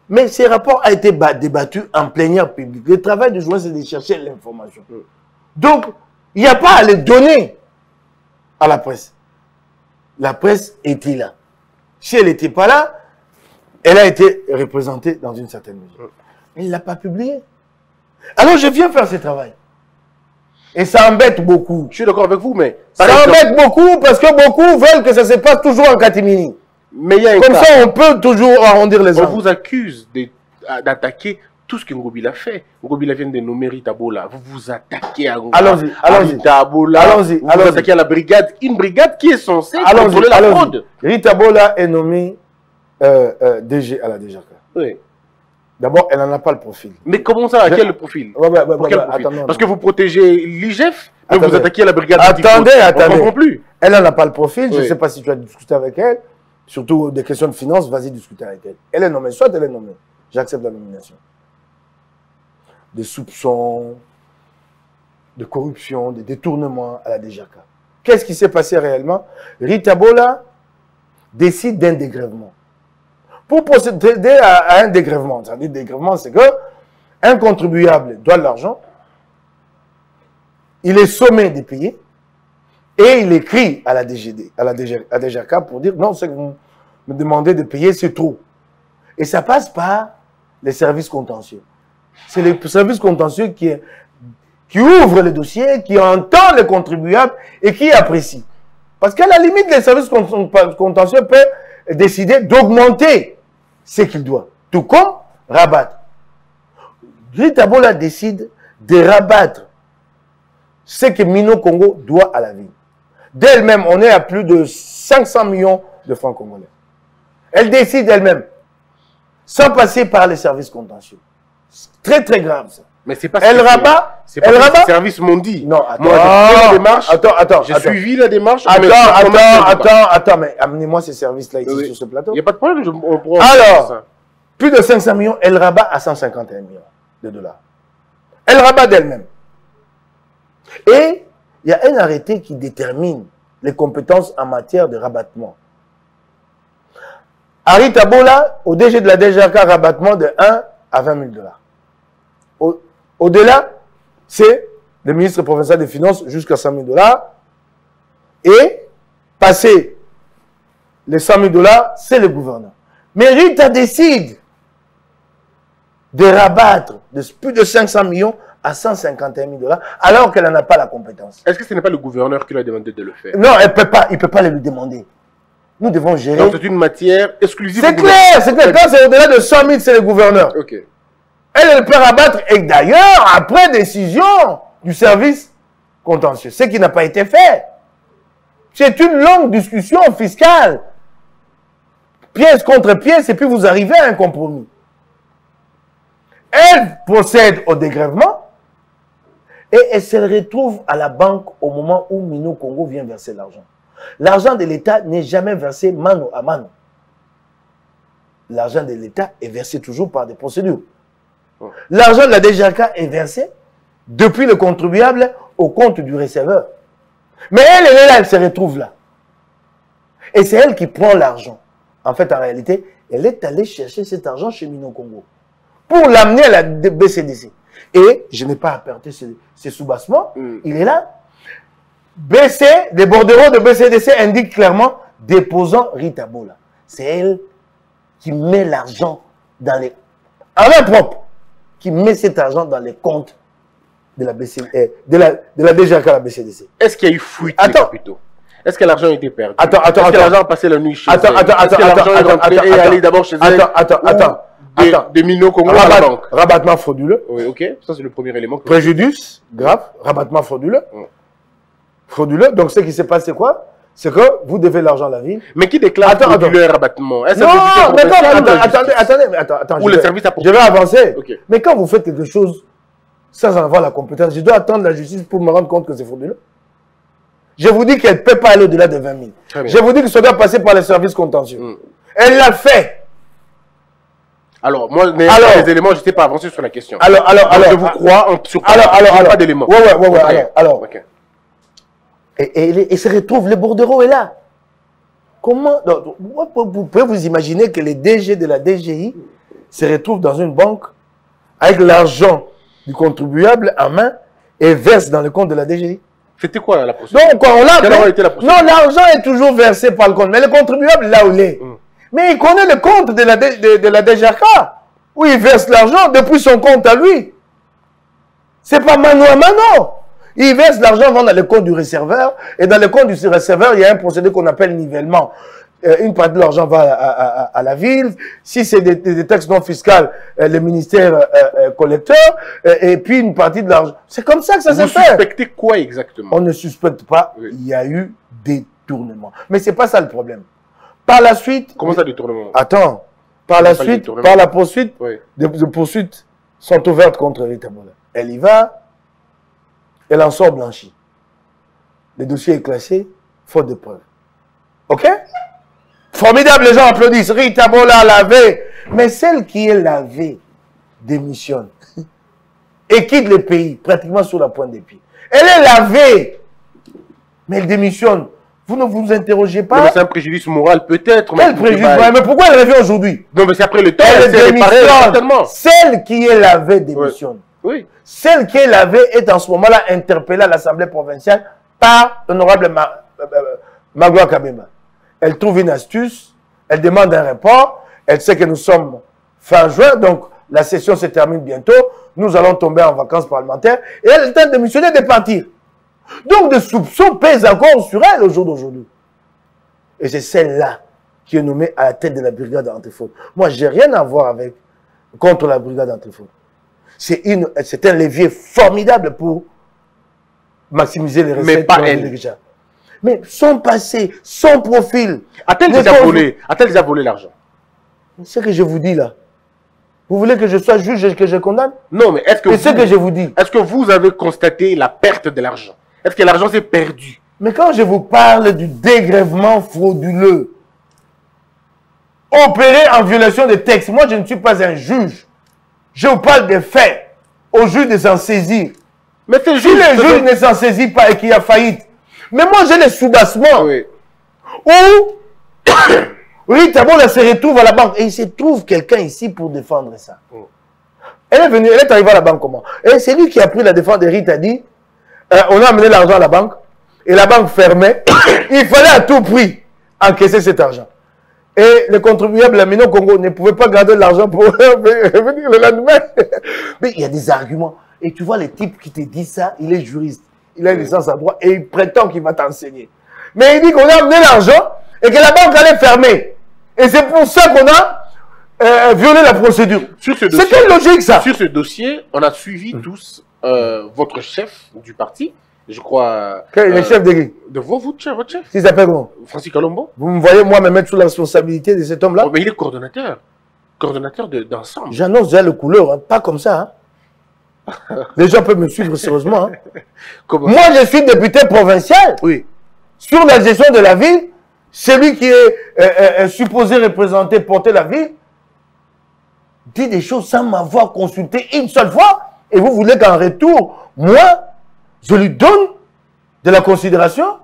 Mais ces rapports ont été ba- débattus en plénière publique. Le travail du journaliste, c'est de chercher l'information. Mm. Donc, il n'y a pas à les donner à la presse. La presse était là? Si elle n'était pas là, elle a été représentée dans une certaine mesure. Elle ne l'a pas publié. Alors, je viens faire ce travail. Et ça embête beaucoup. Je suis d'accord avec vous, mais. Ça exemple- embête beaucoup parce que beaucoup veulent que ça se passe toujours en catimini. mais il y a un Comme cas. ça, on peut toujours arrondir les On angles. vous accuse d'attaquer tout ce que Ngobila fait. Ngobila vient de nommer Rita Bola. Vous vous attaquez à, Allons-y, à allons-y. Rita Bola. Allons-y, Vous vous allons-y. attaquez à la brigade. Une brigade qui est censée Allons-y, contrôler la allons-y. fraude. Rita Bola est nommée euh, euh, DG à la DGK. Oui. D'abord, elle n'en a pas le profil. Mais comment ça À quel profil Ouais, ouais, ouais, Pour ouais, quel ouais, profil attends, non, Parce que vous protégez l'IGF, mais vous attaquez à la brigade. Attendez. On attendez. plus. Elle n'en a pas le profil. Je ne sais pas si tu as discuté avec elle. Surtout des questions de finances, vas-y discuter avec elle. Elle est nommée, soit elle est nommée. J'accepte la nomination. Des soupçons, de corruption, de détournements à la DGK. Qu'est-ce qui s'est passé réellement? Rita Bola décide d'un dégrèvement. Pour procéder à, un dégrèvement. C'est-à-dire dégrèvement, c'est que un contribuable doit de l'argent, il est sommé de payer et il écrit à la DGD, à la DG, pour dire non, ce que vous me demandez de payer, c'est trop. Et ça passe par les services contentieux. C'est les services contentieux qui, ouvrent le dossier, qui entendent les contribuables et qui apprécient. Parce qu'à la limite, les services cont- contentieux peuvent décider d'augmenter ce qu'il doit. Tout comme rabattre. Ritabola décide de rabattre ce que Mino Congo doit à la ville. D'elle-même, on est à plus de 500 millions de francs congolais. Elle décide elle-même, sans passer par les services contentieux. Très très grave ça. Mais c'est pas que- rabat C'est pas Elle ce que rabat les services m'ont dit. Non, attends. Moi, j'ai la démarche. Attends, attends, J'ai suivi la démarche. mais Attends, attends, attends, attends, mais amenez-moi ces services-là ici Oui, sur ce plateau. Il n'y a pas de problème. Je, on Alors, ça. Plus de 500 millions, elle rabat à 151 millions de dollars. Elle rabat d'elle-même. Et il y a un arrêté qui détermine les compétences en matière de rabattement. Harry Tabola, au DG de la DGRK, rabattement de 1 à 20 000 dollars. Au- Au-delà, c'est le ministre provincial des Finances jusqu'à 100 000 dollars. Et passer les 100 000 dollars, c'est le gouverneur. Mais Rita décide de rabattre de plus de 500 millions à 151 000 dollars, alors qu'elle n'en a pas la compétence. Est-ce que ce n'est pas le gouverneur qui lui a demandé de le faire? Non, elle peut pas, il ne peut pas le lui demander. Nous devons gérer. Donc c'est une matière exclusive. C'est clair, c'est clair. Quand c'est au-delà de 100 000, c'est le gouverneur. Ok. Elle, elle peut rabattre, et d'ailleurs, après décision du service contentieux, ce qui n'a pas été fait. C'est une longue discussion fiscale. Pièce contre pièce, et puis vous arrivez à un compromis. Elle procède au dégrèvement, et elle se retrouve à la banque au moment où Mino Congo vient verser l'argent. L'argent de l'État n'est jamais versé mano à mano. L'argent de l'État est versé toujours par des procédures. L'argent de la DGRK est versé depuis le contribuable au compte du receveur. Mais elle, elle est là, elle se retrouve là. Et c'est elle qui prend l'argent. En fait, en réalité, elle est allée chercher cet argent chez Mino Congo pour l'amener à la BCDC. Et je n'ai pas apporté ce, ce soubassement. Mm. Il est là. BC, les bordereaux de BCDC indiquent clairement déposant Rita Bola. C'est elle qui met l'argent dans les. En main propre, qui met cet argent dans les comptes de la, BC, eh, de la, de la à la BCDC. Est-ce qu'il y a eu fuite Attends. des capitaux? Est-ce que l'argent a été perdu? Attends, attends, Est-ce que attends. l'argent a passé la nuit chez Attends, elle attends, Est-ce que attends, l'argent est attends, rentré attends, et est allé attends. d'abord chez elle Attends, attends, attends, Des, attends. des minots Congo à la Rabat- banque? rabattement frauduleux, Oui, ok. Ça, c'est le premier élément. préjudice grave, rabattement frauduleux. Frauduleux, donc ce qui s'est passé, c'est quoi? C'est que vous devez l'argent à la ville. Mais qui déclare Attends, frauduleux un rabattement? Est-ce Non, mais attends, attends, attendez, attendez, mais attends, attends. Ou je le vais- service à Je vais avancer. Ok. Mais quand vous faites quelque chose sans avoir la compétence, je dois attendre la justice pour me rendre compte que c'est frauduleux. Je vous dis qu'elle ne peut pas aller au-delà de 20 000. Très bien. Je vous dis que ça doit passer par les services contentieux. Mm. Elle l'a fait. Alors, moi, Alors- les éléments, je ne sais pas avancer sur la question. Alors, alors, Donc, alors. je vous crois en, sur Alors, alors, alors. pas d'éléments. Ouais, ouais, ouais, ouais, alors, alors. Et, et, et, et se retrouve, le bordereau est là. Comment donc, vous- pouvez vous imaginer que les DG de la DGI se retrouvent dans une banque avec l'argent du contribuable en main et versent dans le compte de la DGI C'était quoi la procédure? Donc, on l'a Non, l'argent est toujours versé par le compte, mais le contribuable, là où il est. Mm. Mais il connaît le compte de la, de, de la DGRK, où il verse l'argent depuis son compte à lui. C'est pas mano à mano. Il verse l'argent dans le compte du réserveur, et dans le compte du réserveur, il y a un procédé qu'on appelle nivellement. Euh, une partie de l'argent va à, à- à- la ville. Si c'est des, des- taxes non fiscales, euh, le ministère euh, euh, collecteur, euh, et puis une partie de l'argent. C'est comme ça que ça Vous se fait. suspectez quoi exactement? On ne suspecte pas, Oui. il y a eu détournement. Mais c'est pas ça le problème. Par la suite, Comment ça, détournement attends, par la suite, par la poursuite, Oui. des, des poursuites sont ouvertes contre Rita Mola. Elle y va, elle en sort blanchie. Le dossier est classé, faute de preuves. Ok? Formidable, les gens applaudissent. Rita Mola lavée. Mais celle qui est lavée démissionne et quitte le pays pratiquement sur la pointe des pieds. Elle est lavée, mais elle démissionne Vous ne vous interrogez pas. C'est un préjudice moral peut-être. Quel mais- préjudice bah, Mais pourquoi elle revient aujourd'hui? Non, mais c'est après le temps, Elle elle s'est réparée démissionne. Celle qui est lavée démissionne. Oui. Celle est lavée est en ce moment-là interpellée à l'Assemblée provinciale par l'honorable Ma- euh, euh, Magloire Kabemba. Elle trouve une astuce, elle demande un report, elle sait que nous sommes fin juin, donc la session se termine bientôt, nous allons tomber en vacances parlementaires, et elle tente de démissionner de partir. Donc des soupçons pèsent encore sur elle au jour d'aujourd'hui. Et c'est celle-là qui est nommée à la tête de la brigade antifaute. Moi, j'ai rien à voir avec, contre la brigade antifaute. C'est une, c'est un levier formidable pour maximiser les recettes. Mais pas elle. Mais son passé, son profil, A-t-elle déjà volé? Volé l'argent? Ce que je vous dis là. Vous voulez que je sois juge et que je condamne? Non, mais est-ce que, C'est ce vous- que je vous dis. est-ce que vous avez constaté la perte de l'argent? Est-ce que l'argent s'est perdu? Mais quand je vous parle du dégrèvement frauduleux, opéré en violation des textes, moi je ne suis pas un juge. Je vous parle des faits. Au juge de s'en saisir. Mais c'est Si juste. le juge ne s'en saisit pas et qu'il y a faillite, mais moi j'ai les soubassements Oui. où Rita Bola se retrouve à la banque et il se trouve quelqu'un ici pour défendre ça. Mm. Elle est venue, elle est arrivée à la banque comment? Et c'est lui qui a pris la défense de Rita dit euh, on a amené l'argent à la banque et la banque fermait. il fallait à tout prix encaisser cet argent. Et le contribuable Lamino au Congo ne pouvait pas garder l'argent pour revenir le lendemain. Mais il y a des arguments. Et tu vois, le type qui te dit ça, il est juriste. Il a une licence à droit et il prétend qu'il va t'enseigner. Mais il dit qu'on a amené l'argent et que la banque allait fermer. Et c'est pour ça qu'on a euh, violé la procédure. Sur ce C'est dossier, quelle logique ça? sur ce dossier, on a suivi tous euh, votre chef du parti, je crois. Quel- euh, Le chef de qui De vous, votre chef, votre chef Il s'appelle comment Francis Colombo Vous me voyez moi me mettre sous la responsabilité de cet homme-là Oh, Mais il est coordonnateur. Coordonnateur de- d'ensemble. J'annonce déjà le couleur, hein, pas comme ça. hein. Les gens peuvent me suivre sérieusement. hein. Moi, je suis député provincial. Oui. Sur la gestion de la ville, celui qui est euh, euh, euh, supposé représenter, porter la ville, dit des choses sans m'avoir consulté une seule fois. Et vous voulez qu'en retour, moi, je lui donne de la considération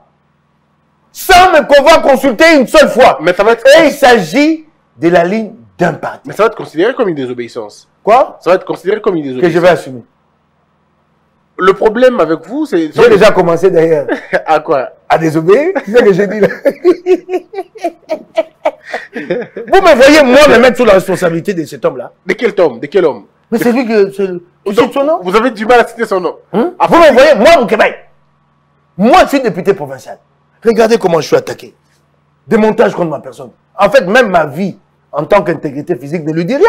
sans me pouvoir consulter une seule fois. Mais ça va être, Et il s'agit de la ligne d'un parti. mais ça va être considéré comme une désobéissance. Quoi? Ça va être considéré comme une Que je désobéissance. vais assumer. Le problème avec vous, c'est. J'ai déjà commencé d'ailleurs À quoi? À désobéir. C'est ce que j'ai dit là? Vous me voyez, moi, me mettre sous la responsabilité de cet homme-là. De quel homme? De quel homme? Mais c'est lui que. c'est- son nom Vous avez du mal à citer son nom. Hein? Ah, Vous me voyez, moi, au Québec. Moi, je suis député provincial. Regardez comment je suis attaqué. Démontage contre ma personne. En fait, même ma vie, en tant qu'intégrité physique, ne lui dit rien.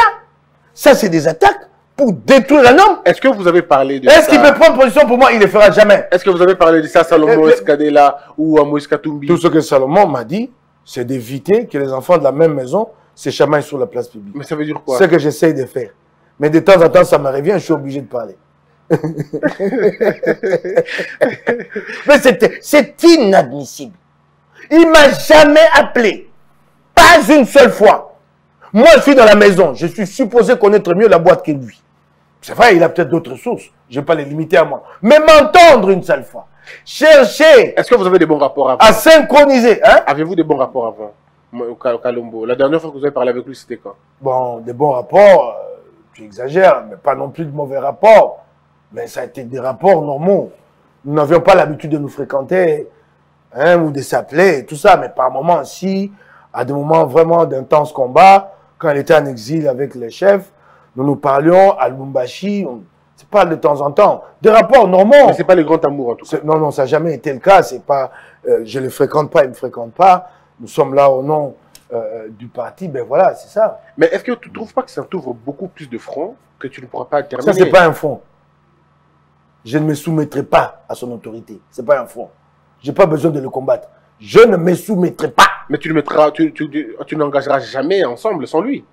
Ça, c'est des attaques pour détruire un homme. Est-ce que vous avez parlé de Est-ce qu'il peut prendre position pour moi? Il ne le fera jamais. Est-ce que vous avez parlé de ça à Salomon Euh, Escadela ou à Moïse Katumbi? Tout ce que Salomon m'a dit, c'est d'éviter que les enfants de la même maison se chamaillent sur la place publique. Mais ça veut dire quoi? C'est ce que j'essaye de faire. Mais de temps en temps, ça me revient, je suis obligé de parler. Mais c'est inadmissible. Il m'a jamais appelé. Pas une seule fois. Moi, je suis dans la maison. Je suis supposé connaître mieux la boîte que lui. C'est vrai, il a peut-être d'autres sources. Je ne vais pas les limiter à moi. Mais m'entendre une seule fois. Chercher Est-ce que vous avez des bons rapports avant à synchroniser. Hein? Avez-vous des bons rapports avant? Au Kalombo La dernière fois que vous avez parlé avec lui, c'était quand? Bon, des bons rapports, euh, tu exagères, mais pas non plus de mauvais rapports. Mais ça a été des rapports normaux. Nous n'avions pas l'habitude de nous fréquenter hein, ou de s'appeler et tout ça, mais par moments, si, à des moments vraiment d'intenses combats, quand elle était en exil avec les chefs, nous nous parlions à Lubumbashi, on se parle de temps en temps. Des rapports normaux. Mais c'est pas le grand amour en tout cas. Non, non, ça n'a jamais été le cas. Pas, euh, je ne les fréquente pas, ils ne me fréquentent pas. Nous sommes là au nom euh, du parti. Ben voilà, c'est ça. Mais est-ce que tu ne trouves pas que ça t'ouvre beaucoup plus de front que tu ne pourras pas terminer Ça, c'est pas un fond. Je ne me soumettrai pas à son autorité. C'est pas un fond. Je n'ai pas besoin de le combattre. Je ne me soumettrai pas. Mais tu le mettras, tu, tu, tu- tu n'engageras jamais ensemble sans lui.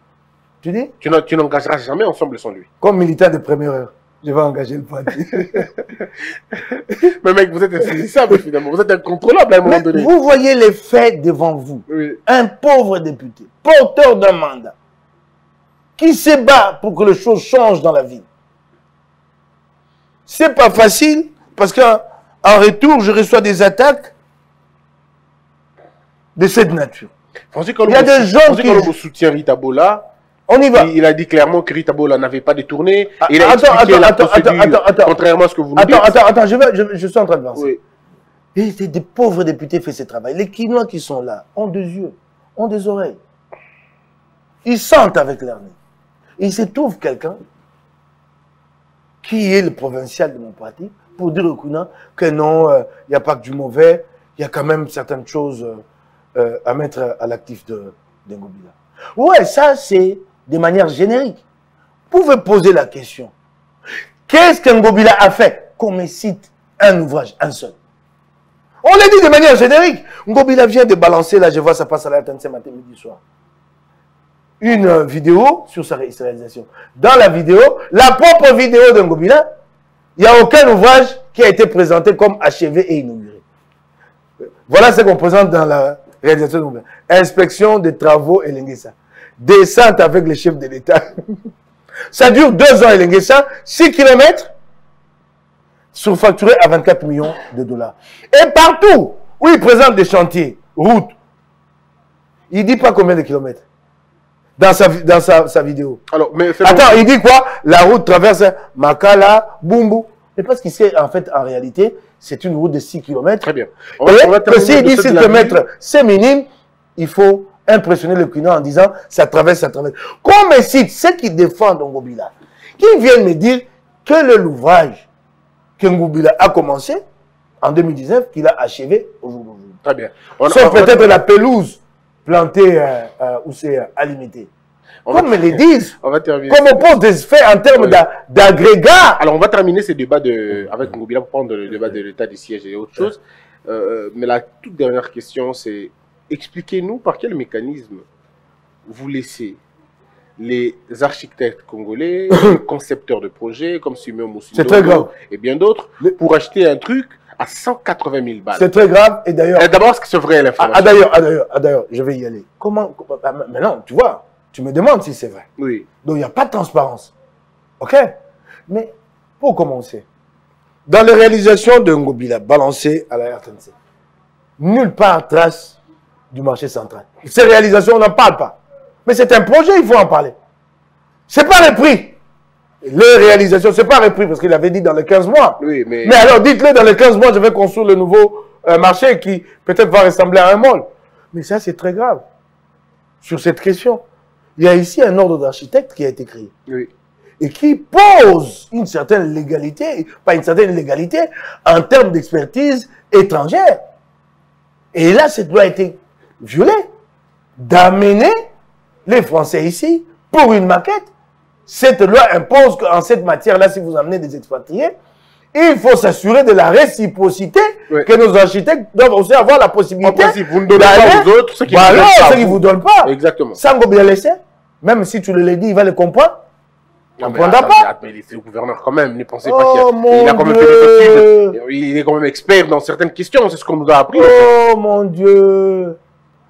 Tu dis? Tu n'engageras jamais ensemble sans lui. Comme militant de première heure, je vais engager le parti. Mais mec, vous êtes insaisissable finalement. Vous êtes incontrôlable à un moment Mais donné. vous voyez les faits devant vous. Oui. Un pauvre député, porteur d'un mandat, qui se bat pour que les choses changent dans la vie. C'est pas facile parce qu'en en retour, je reçois des attaques de cette nature. Il y a des gens qui- Colombo soutient Rita Bola. On y va. Il, il a dit clairement que Rita Bola n'avait pas détourné. Ah, il a attends, expliqué attends, la attends, procédure, attends, attends. contrairement à ce que vous nous Attends, dites. attends, attends, je, vais, je, je suis en train de penser. Oui. Et des pauvres députés fait ce travail. Les Quinois qui sont là ont deux yeux, ont des oreilles. Ils sentent avec leur nez. Il se trouve quelqu'un qui est le provincial de mon parti pour dire au Kuna que non, euh, il n'y a pas que du mauvais, il y a quand même certaines choses euh, euh, à mettre à l'actif de d'Engobila. Ouais, ça c'est de manière générique. Vous pouvez poser la question. Qu'est-ce qu'Engobila a fait Qu'on me cite un ouvrage, un seul? On l'a dit de manière générique. Ngobila vient de balancer, là je vois ça passe à la ce matin, midi, soir. Une vidéo sur sa ré- sa réalisation. Dans la vidéo, la propre vidéo de il n'y a aucun ouvrage qui a été présenté comme achevé et inauguré. Voilà ce qu'on présente dans la réalisation de Ngobila. Inspection des travaux et Lenguessa. Descente avec les chefs de l'État. Ça dure deux ans, Lenguessa, 6 kilomètres surfacturé à 24 millions de dollars. Et partout où il présente des chantiers, routes, il dit pas combien de kilomètres dans sa, dans sa, sa vidéo. Alors, mais Attends, il dit quoi? La route traverse Makala, Bumbu. Et parce qu'il sait, en fait, en réalité, c'est une route de 6 kilomètres. Très bien. On on va Et que terminer s'il dit cette 6 de la kilomètres, ville. c'est minime, il faut impressionner le client en disant ça traverse, ça traverse. Qu'on me cite ceux qui défendent Ngobila, qui viennent me dire quel est l'ouvrage que Ngobila a commencé en 2019, qu'il a achevé au jour d'aujourd'hui. Très bien. Sauf peut-être la pelouse plantée euh, euh, où c'est euh, alimité. on Comme le disent, On va terminer. comme on pose des faits en termes Oui. d'a- d'agrégat. Alors, on va terminer ces débats de, avec Ngobila pour prendre le débat de l'état des sièges et autre chose. Euh, mais la toute dernière question, c'est expliquez-nous par quel mécanisme vous laissez les architectes congolais, les concepteurs de projets comme Simeon Moussino et bien d'autres pour acheter un truc à 180 000 balles. C'est très grave. Et d'ailleurs, D'abord, est-ce que c'est vrai ah, l'information ah, d'ailleurs, ah, d'ailleurs, ah, d'ailleurs, je vais y aller. Comment, comment- ah, Maintenant, tu vois, tu me demandes si c'est vrai. Oui. Donc, il n'y a pas de transparence. OK? Mais, pour commencer, dans les réalisations de Ngobila balancées à la RTNC, nulle part trace du marché central. Ces réalisations, on n'en parle pas. Mais c'est un projet, il faut en parler. C'est pas le prix. Les réalisations, c'est pas le prix, parce qu'il avait dit dans les 15 mois. Oui, mais, Mais alors, dites-le, dans les 15 mois, je vais construire le nouveau euh, marché qui peut-être va ressembler à un mall. Mais ça, c'est très grave. Sur cette question, il y a ici un ordre d'architecte qui a été créé oui. et qui pose une certaine légalité, pas une certaine légalité, en termes d'expertise étrangère. Et là, cette loi a été violée. D'amener les Français ici pour une maquette. Cette loi impose qu'en cette matière-là, si vous amenez des expatriés, il faut s'assurer de la réciprocité Oui. que nos architectes doivent aussi avoir la En possibilité principe, vous ne donnez pas aux autres ce qu'ils Voilà, vous donnent pas, vous. donnent. Exactement. Sango bien laissé, même si tu le l'as dit, il va le comprendre. Il Non, mais comprendra attends, pas. mais c'est le gouverneur quand même. Ne pensez pas Oh, qu'il a- mon il a quand même fait des études. Il est quand même expert dans certaines questions. C'est ce qu'on nous a appris. Oh mon Dieu,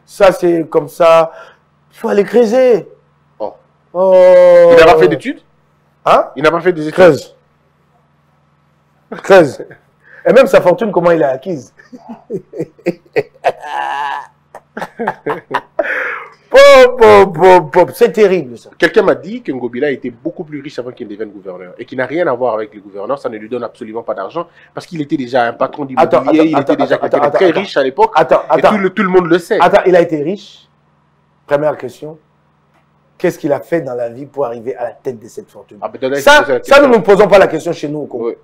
ça c'est comme ça. Il faut aller creuser. Oh. Oh. Il n'a pas fait d'études? Hein? Il n'a pas fait des études? Creuse. Creuse. Et même sa fortune, comment il l'a acquise? C'est terrible ça. Quelqu'un m'a dit que Ngobila était beaucoup plus riche avant qu'il ne devienne gouverneur et qu'il n'a rien à voir avec les gouverneurs. Ça ne lui donne absolument pas d'argent parce qu'il était déjà un patron d'immobilier. Il était déjà quelqu'un très riche à l'époque. Attends, Et tout le, tout le monde le sait. Attends, il a été riche? Première question. Qu'est-ce qu'il a fait dans la vie pour arriver à la tête de cette fortune? Ah, ben, Ça, ça, nous ne nous posons pas la question chez nous au Congo. Oui.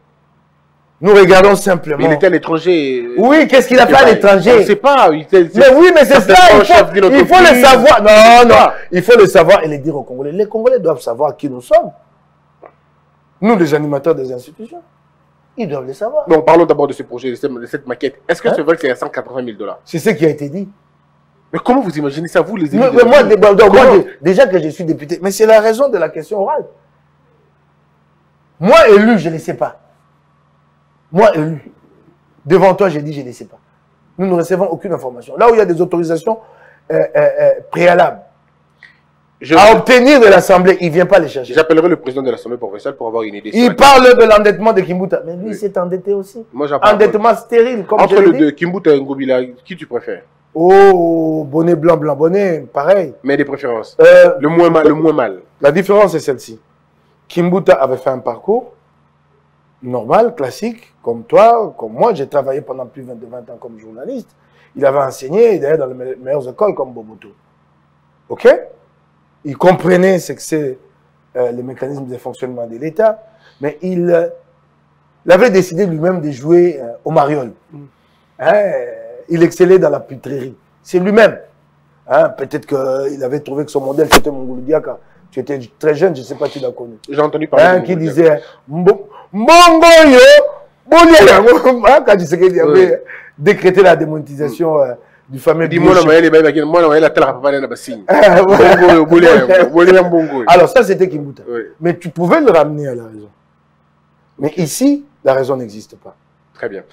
Nous regardons simplement. Mais il était à l'étranger. Oui, qu'est-ce qu'il a Je fait sais à pas, l'étranger On ne sait pas. Il était- Mais oui, mais c'est ça, il faut, d'une il faut le savoir. Non, non, il faut le savoir et le dire aux Congolais. Les Congolais doivent savoir qui nous sommes. Nous, les animateurs des institutions, ils doivent le savoir. Non, parlons d'abord de ce projet, de cette, de cette maquette. Est-ce que Hein? c'est vrai que c'est à 180 000 dollars? C'est ce qui a été dit. Mais comment vous imaginez ça, vous, les élus Mais- moi, donc, déjà que je suis député, mais c'est la raison de la question orale. Moi, élu, je ne sais pas. Moi, élu. Devant toi, j'ai dit, je ne sais pas. Nous ne recevons aucune information. Là où il y a des autorisations euh, euh, euh, préalables Je- à obtenir de l'Assemblée, il ne vient pas les chercher. J'appellerai le président de l'Assemblée provinciale pour avoir une idée. Il parle de l'endettement de Kimbuta. Mais lui, Oui. il s'est endetté aussi. Moi. Endettement stérile, comme Entre je le l'ai deux. Kimbuta et Ngobila, qui tu préfères? Oh, bonnet blanc, blanc, bonnet, pareil. Mais des préférences. Euh, Le moins mal, le moins mal. La différence est celle-ci. Kimbuta avait fait un parcours normal, classique, comme toi, comme moi. J'ai travaillé pendant plus de 20 20 ans comme journaliste. Il avait enseigné, d'ailleurs, dans les me- meilleures écoles comme Boboto. OK? Il comprenait ce que c'est euh, les mécanismes de fonctionnement de l'État, mais il, euh, il avait décidé lui-même de jouer euh, au mariole. Hein, il excellait dans la pitrerie. C'est lui-même. Hein, Peut-être qu'il avait trouvé que son modèle, c'était Mongolo Diaka. Tu étais très jeune, je ne sais pas si tu l'as connu. J'ai entendu parler. Hein, de qui disait Mbo- Mbongo yo, bolia yango. Quand tu sais qu'il avait Oui. décrété la démonétisation euh, du fameux yango. Alors ça, c'était Kimbuta. Oui, Mais tu pouvais le ramener à la raison. Mais ici, la raison n'existe pas. très bien.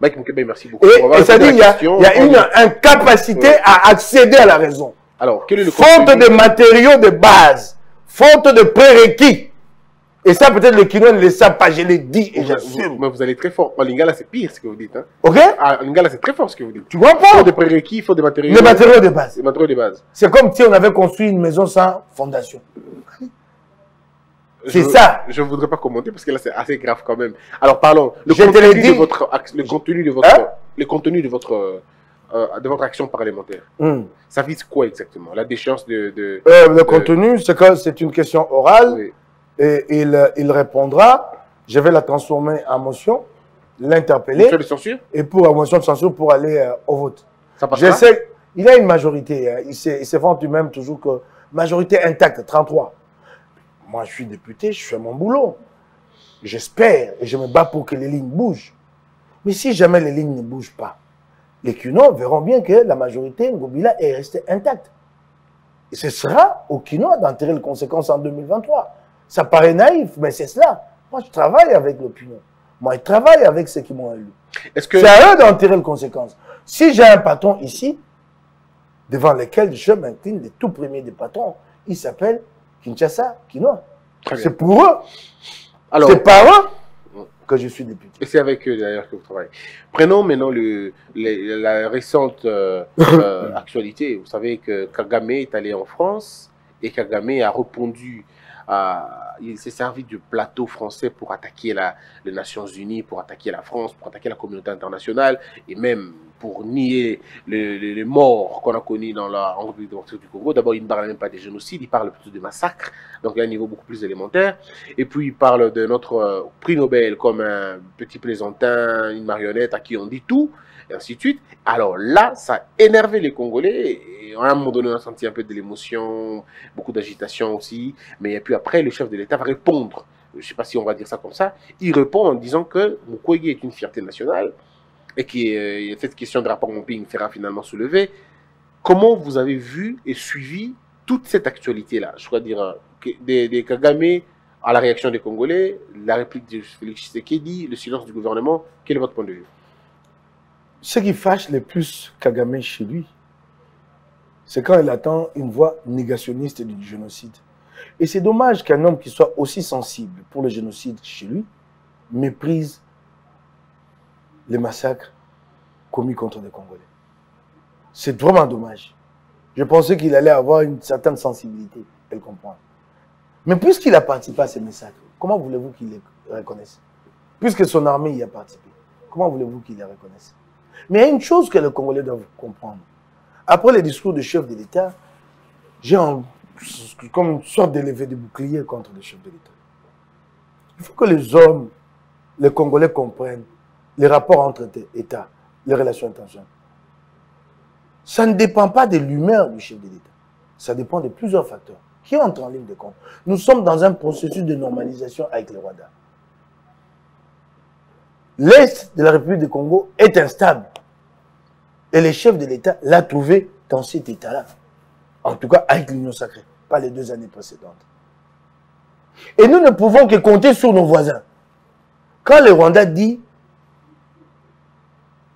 Mike merci beaucoup. Et, ça dit, il y a, y une incapacité à accéder à la raison. Alors, quel est le Faute de matériaux de base, faute de prérequis. Et ça, peut-être le Kino ne le sait pas, je l'ai dit et j'assume. Mais vous allez très fort. En Lingala, c'est pire ce que vous dites. Hein. Ok? Ah, en Lingala, c'est très fort ce que vous dites. Tu comprends Il faut des prérequis, il faut des matériaux. Les matériaux de base. Des matériaux de base. C'est comme si on avait construit une maison sans fondation. C'est ça. Je ne voudrais pas commenter parce que là, c'est assez grave quand même. Alors, parlons. Le Je te contenu dit. de votre, axe- le contenu de votre, Hein? le contenu de votre, euh, euh, de votre action parlementaire. Hmm. Ça vise quoi exactement? La déchéance de. de... Euh, le contenu, c'est que c'est une question orale Oui. Et il, il répondra. Je vais la transformer en motion, l'interpeller Motion de censure et pour la motion de censure pour aller euh, au vote. Ça passe Je sais, il a une majorité. hein. Il se, vante lui-même toujours que majorité intacte, 33. Moi, je suis député, je fais mon boulot. J'espère et je me bats pour que les lignes bougent. Mais si jamais les lignes ne bougent pas, les Kinois verront bien que la majorité Ngobila est restée intacte. Et ce sera aux Kinois d'en tirer les conséquences en 2023. Ça paraît naïf, mais c'est cela. Moi, je travaille avec l'opinion. Moi, je travaille avec ceux qui m'ont élu. Est-ce que. C'est à eux d'en tirer les conséquences. Si j'ai un patron ici, devant lequel je m'incline, le tout premier des patrons, il s'appelle Kinshasa Kinoa. C'est pour eux, Alors, c'est par eux que je suis député. Et c'est avec eux d'ailleurs que vous travaillez. Prenons maintenant le, la récente euh, euh, actualité. Vous savez que Kagame est allé en France et Kagame a répondu Il s'est servi du plateau français pour attaquer la, les Nations Unies, pour attaquer la France, pour attaquer la communauté internationale et même pour nier le- le- les morts qu'on a connus dans la en République démocratique du Congo. D'abord, il ne parle même pas des génocides, il parle plutôt de massacres, donc à un niveau beaucoup plus élémentaire. Et puis il parle de notre euh, prix Nobel comme un petit plaisantin, une marionnette à qui on dit tout, et ainsi de suite. Alors là, ça a énervé les Congolais, et à un moment donné, on a senti un peu de l'émotion, beaucoup d'agitation aussi, mais et puis après, le chef de l'État va répondre. Je ne sais pas si on va dire ça comme ça. Il répond en disant que Mukwege est une fierté nationale, et que cette question de rapport Momping sera finalement soulevée. Comment vous avez vu et suivi toute cette actualité-là? Je dois dire, des, des Kagame à la réaction des Congolais, la réplique de Félix Tshisekedi, le silence du gouvernement. Quel est votre point de vue? Ce qui fâche le plus Kagame chez lui, c'est quand il attend une voix négationniste du génocide. Et c'est dommage qu'un homme qui soit aussi sensible pour le génocide chez lui méprise les massacres commis contre les Congolais. C'est vraiment dommage. Je pensais qu'il allait avoir une certaine sensibilité, elle comprend. Mais puisqu'il a participé à ces massacres, comment voulez-vous qu'il les reconnaisse? Puisque son armée y a participé, comment voulez-vous qu'il les reconnaisse? Mais il y a une chose que les Congolais doivent comprendre. Après les discours du chef de l'État, j'ai comme une sorte d'élevé de bouclier contre le chef de l'État. Il faut que les hommes, les Congolais comprennent les rapports entre États, les relations internationales. Ça ne dépend pas de l'humeur du chef de l'État. Ça dépend de plusieurs facteurs qui entrent en ligne de compte. Nous sommes dans un processus de normalisation avec le Rwanda. L'Est de la République du Congo est instable. Et le chef de l'État l'a trouvé dans cet état-là. En tout cas, avec l'Union sacrée, pas les deux années précédentes. Et nous ne pouvons que compter sur nos voisins. Quand le Rwanda dit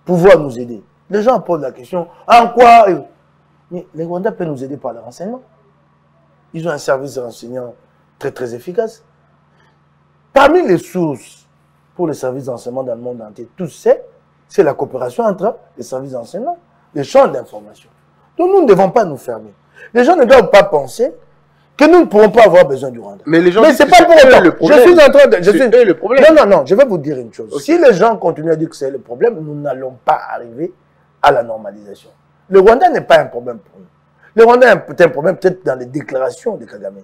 pouvoir nous aider, les gens posent la question en quoi Mais le Rwanda peut nous aider par le renseignement. Ils ont un service de renseignement très très efficace. Parmi les sources pour les services d'enseignement dans le monde entier, tout c'est, c'est la coopération entre les services d'enseignement. des champs d'information. Donc nous ne devons pas nous fermer. Les gens ne doivent pas penser que nous ne pourrons pas avoir besoin du Rwanda. Mais les gens Mais c'est pas pour autant. le Je problème. suis en train de. Je C'est suis... eux le problème. Non, non, non, je vais vous dire une chose. Si les gens continuent à dire que c'est le problème, nous n'allons pas arriver à la normalisation. Le Rwanda n'est pas un problème pour nous. Le Rwanda est un problème peut-être dans les déclarations de Kagame.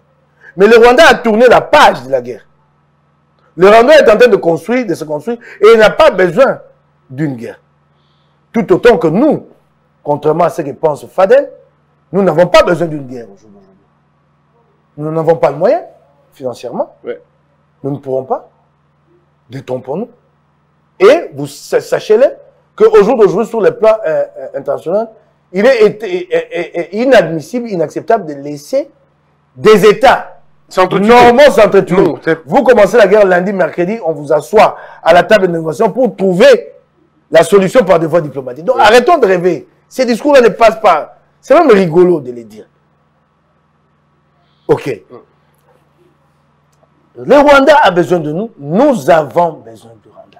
Mais le Rwanda a tourné la page de la guerre. Le Rwanda est en train de construire, de se construire, et il n'a pas besoin d'une guerre. Tout autant que nous, contrairement à ce que pense Fadel, nous n'avons pas besoin d'une guerre aujourd'hui. Nous n'avons pas le moyen, financièrement. Ouais. Nous ne pourrons pas. Détrompons-nous. Et vous sa- sachez-le qu'au jour d'aujourd'hui, sur le plan euh, euh, international, il est été- est- est- est inadmissible, inacceptable de laisser des États S'entretuer. normaux s'entretuer. Non, c'est- Vous commencez la guerre lundi, mercredi, on vous assoit à la table de négociation pour trouver la solution par des voies diplomatiques. Donc arrêtons de rêver. Ces discours-là ne passent pas. C'est même rigolo de les dire. Ok. Le Rwanda a besoin de nous. Nous avons besoin du Rwanda.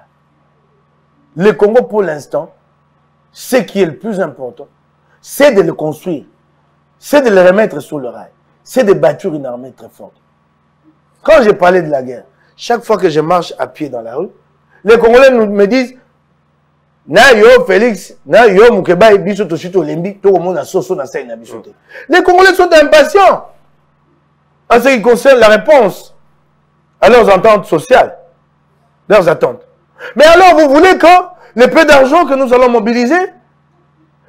Le Congo, pour l'instant, ce qui est le plus important, c'est de le construire. C'est de le remettre sur le rail. C'est de bâtir une armée très forte. Quand j'ai parlé de la guerre, chaque fois que je marche à pied dans la rue, les Congolais nous, me disent na yo Félix, na yo Mukeba biso lembi, to komona soso na sai na biso te. Les Congolais sont impatients en ce qui concerne la réponse à leurs attentes sociales, leurs attentes. Mais alors, vous voulez que le peu d'argent que nous allons mobiliser,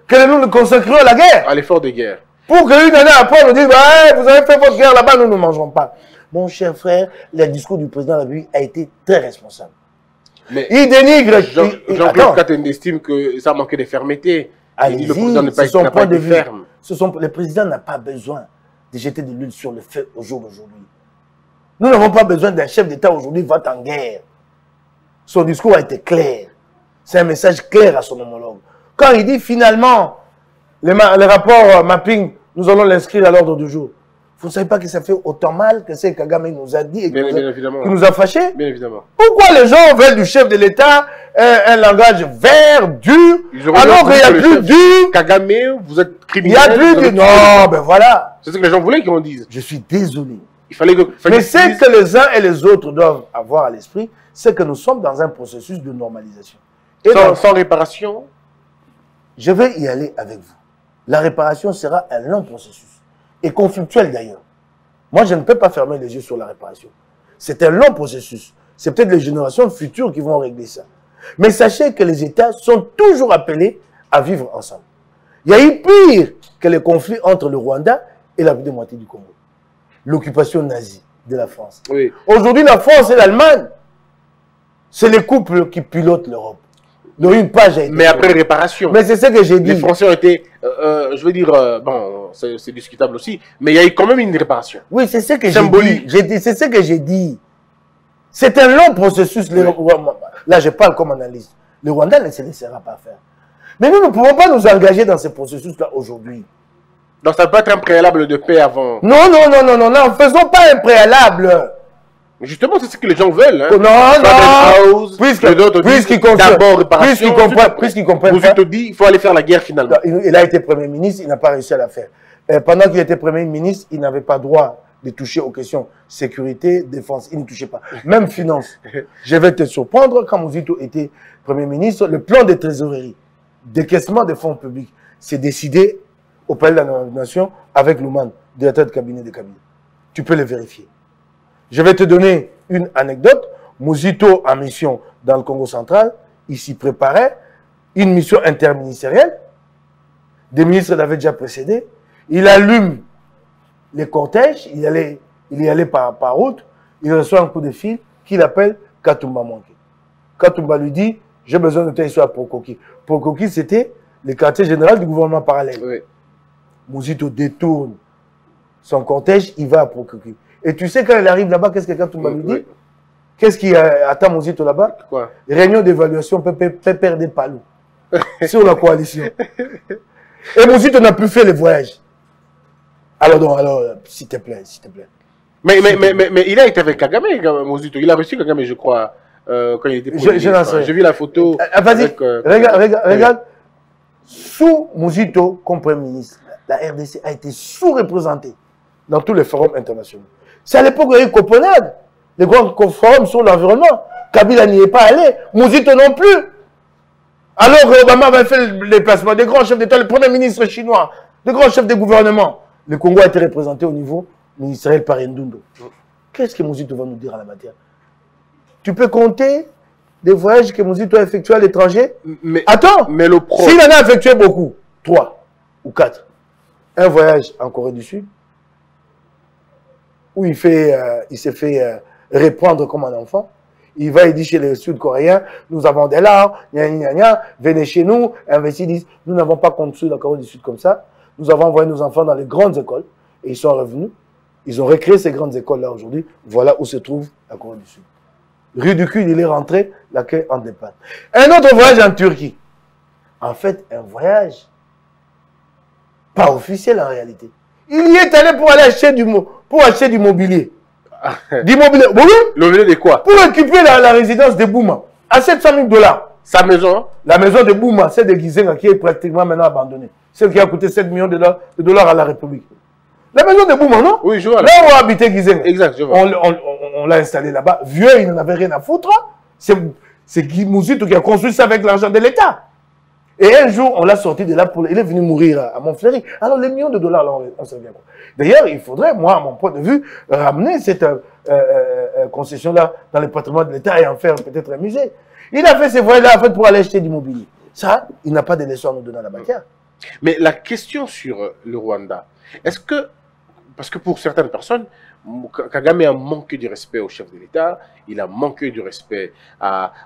que nous le consacrions à la guerre? À l'effort de guerre. Pour qu'une année après, on nous dise, bah, hey, vous avez fait votre guerre là-bas, nous ne mangerons pas. Mon cher frère, le discours du président de la République a été très responsable. Mais Il dénigre. Jean- Jean-Claude Katende estime que ça manquait de fermeté. Allez-y, c'est son n'a pas point de vue. ferme. Ce sont, le président n'a pas besoin de jeter de l'huile sur le feu au jour d'aujourd'hui. Nous n'avons pas besoin d'un chef d'État aujourd'hui va en guerre. Son discours a été clair. C'est un message clair à son homologue. Quand il dit finalement, le, ma- le rapport euh, mapping, nous allons l'inscrire à l'ordre du jour. Vous ne savez pas que ça fait autant mal que ce que Kagame nous a dit et qui Bien- nous a- bien évidemment. qui nous a fâchés Bien évidemment. Pourquoi les gens veulent du chef de l'État un, un langage vert, dur, alors qu'il y a plus dur Kagame, vous êtes Il y criminel. a plus avez- Non, ben voilà. C'est ce que les gens voulaient qu'on dise. Je suis désolé. Il fallait que. fallait Mais disent- que les uns et les autres doivent avoir à l'esprit, c'est que nous sommes dans un processus de normalisation. Et sans réparation. je vais y aller avec vous. La réparation sera un long processus. Et conflictuel d'ailleurs. Moi, je ne peux pas fermer les yeux sur la réparation. C'est un long processus. C'est peut-être les générations futures qui vont régler ça. Mais sachez que les États sont toujours appelés à vivre ensemble. Il y a eu pire que le conflit entre le Rwanda et la moitié du Congo. L'occupation nazie de la France. Oui. Aujourd'hui, la France et l'Allemagne, c'est les couples qui pilotent l'Europe. Donc une page a été Mais après réparation. Mais c'est ce que j'ai les dit. Français ont été, euh, euh, je veux dire, euh, bon, c'est discutable aussi, mais il y a eu quand même une réparation. Oui, c'est ce que j'ai dit. Dit. C'est ce que j'ai dit. C'est un long processus. Là, je parle comme analyste. Le Rwanda ne se laissera pas faire. Mais nous ne pouvons pas nous engager dans ce processus-là aujourd'hui. Donc ça peut être un préalable de paix avant. Non, non, non, non, non, non. Faisons pas un préalable. Justement, c'est ce que les gens veulent. Hein. Non, non. House, Puisque- puisqu'ils comprennent- puisqu'ils comprennent- puisqu'ils comprennent Vous te dit, il faut aller faire la guerre finalement. Il il a été Premier ministre, il n'a pas réussi à la faire. Euh, pendant qu'il était Premier ministre, il n'avait pas droit de toucher aux questions sécurité, défense. Il ne touchait pas. Même finance. Je vais te surprendre, quand Mouzito était Premier ministre, le plan de trésorerie, décaissement des fonds publics, c'est décidé au Palais de la Nation avec Louman, directeur de cabinet de cabinet. Tu peux le vérifier. Je vais te donner une anecdote. Mouzito en mission dans le Congo central, il s'y préparait, une mission interministérielle. Des ministres l'avaient déjà précédé. Il allume les cortèges, il, allait, il y allait par, par route, il reçoit un coup de fil qu'il appelle Katumba Manke. Katumba lui dit, j'ai besoin de toi ici à Pokoki. Pokoki, c'était le quartier général du gouvernement parallèle. Oui. Mouzito détourne son cortège, il va à Pokoki. Et tu sais, quand il arrive là-bas, qu'est-ce que Katumba lui dit? Oui. Qu'est-ce qui euh, attend Mouzito là-bas? Réunion d'évaluation PPR des Palou sur la coalition. Et Mouzito n'a plus fait le voyage. Alors, donc, alors, euh, s'il te plaît, s'il te plaît. Mais, mais, mais, mais, mais il a été avec Kagame, Mozito. Il a reçu Kagame, je crois, euh, quand il était Je- Premier je rien. J'ai vu la photo. Ah, Vas-y, euh, regarde, regarde, oui. regarde. sous Mouzito comme Premier ministre, la RDC a été sous-représentée dans tous les forums internationaux. C'est à l'époque où il y a eu Copenhague, les grands forums sur l'environnement. Kabila n'y est pas allé, Mouzito non plus. Alors que Obama avait fait le déplacement des grands chefs d'État, le Premier ministre chinois, des grands chefs de gouvernement. Le Congo a été représenté au niveau ministériel par Ndundo. Qu'est-ce que Mouzito va nous dire à la matière? Tu peux compter des voyages que Mouzito a effectués à l'étranger? Mais, Attends mais le. S'il en a effectué beaucoup, trois ou quatre, un voyage en Corée du Sud, où il, fait, euh, il fait euh, répandre comme un enfant. Il va, il dit chez les Sud-Coréens, nous avons des larmes, venez chez nous, investissez. Nous n'avons pas construit la Corée du Sud comme ça. Nous avons envoyé nos enfants dans les grandes écoles et ils sont revenus. Ils ont recréé ces grandes écoles-là aujourd'hui. Voilà où se trouve la Corée du Sud. Cul, il est rentré, l'accueil en départ. Un autre voyage en Turquie. En fait, un voyage pas officiel en réalité. Il y est allé pour aller acheter du, mo- pour acheter du mobilier. du mobilier. Oui, Le milieu de quoi? Pour occuper la, la résidence de Bouma. À 700 000 dollars. Sa maison? La maison de Bouma, c'est de Gizenga qui est pratiquement maintenant abandonnée. Celle qui a coûté 7 millions de dollars, de dollars à la République. La maison de Bouma, non? Oui, je vois. Là où habitait Gizenga. Exact, je vois. On, on- on- on l'a installé là-bas. Vieux, il n'en avait rien à foutre. C'est c'est Guy Mouzito qui a construit ça avec l'argent de l'État. Et un jour, on l'a sorti de là. Pour, il est venu mourir à, Montfleury. Alors, les millions de dollars, là, on, on sait bien quoi. D'ailleurs, il faudrait, moi, à mon point de vue, ramener cette euh, euh, euh, concession-là dans le patrimoine de l'État et en faire peut-être un musée. Il a fait ces voyages-là, pour aller acheter du mobilier. Ça, il n'a pas de leçons à nous donner à la matière. Mais la question sur euh, le Rwanda, est-ce que, parce que pour certaines personnes, Kagame a manqué du respect au chef de l'État, il a manqué du respect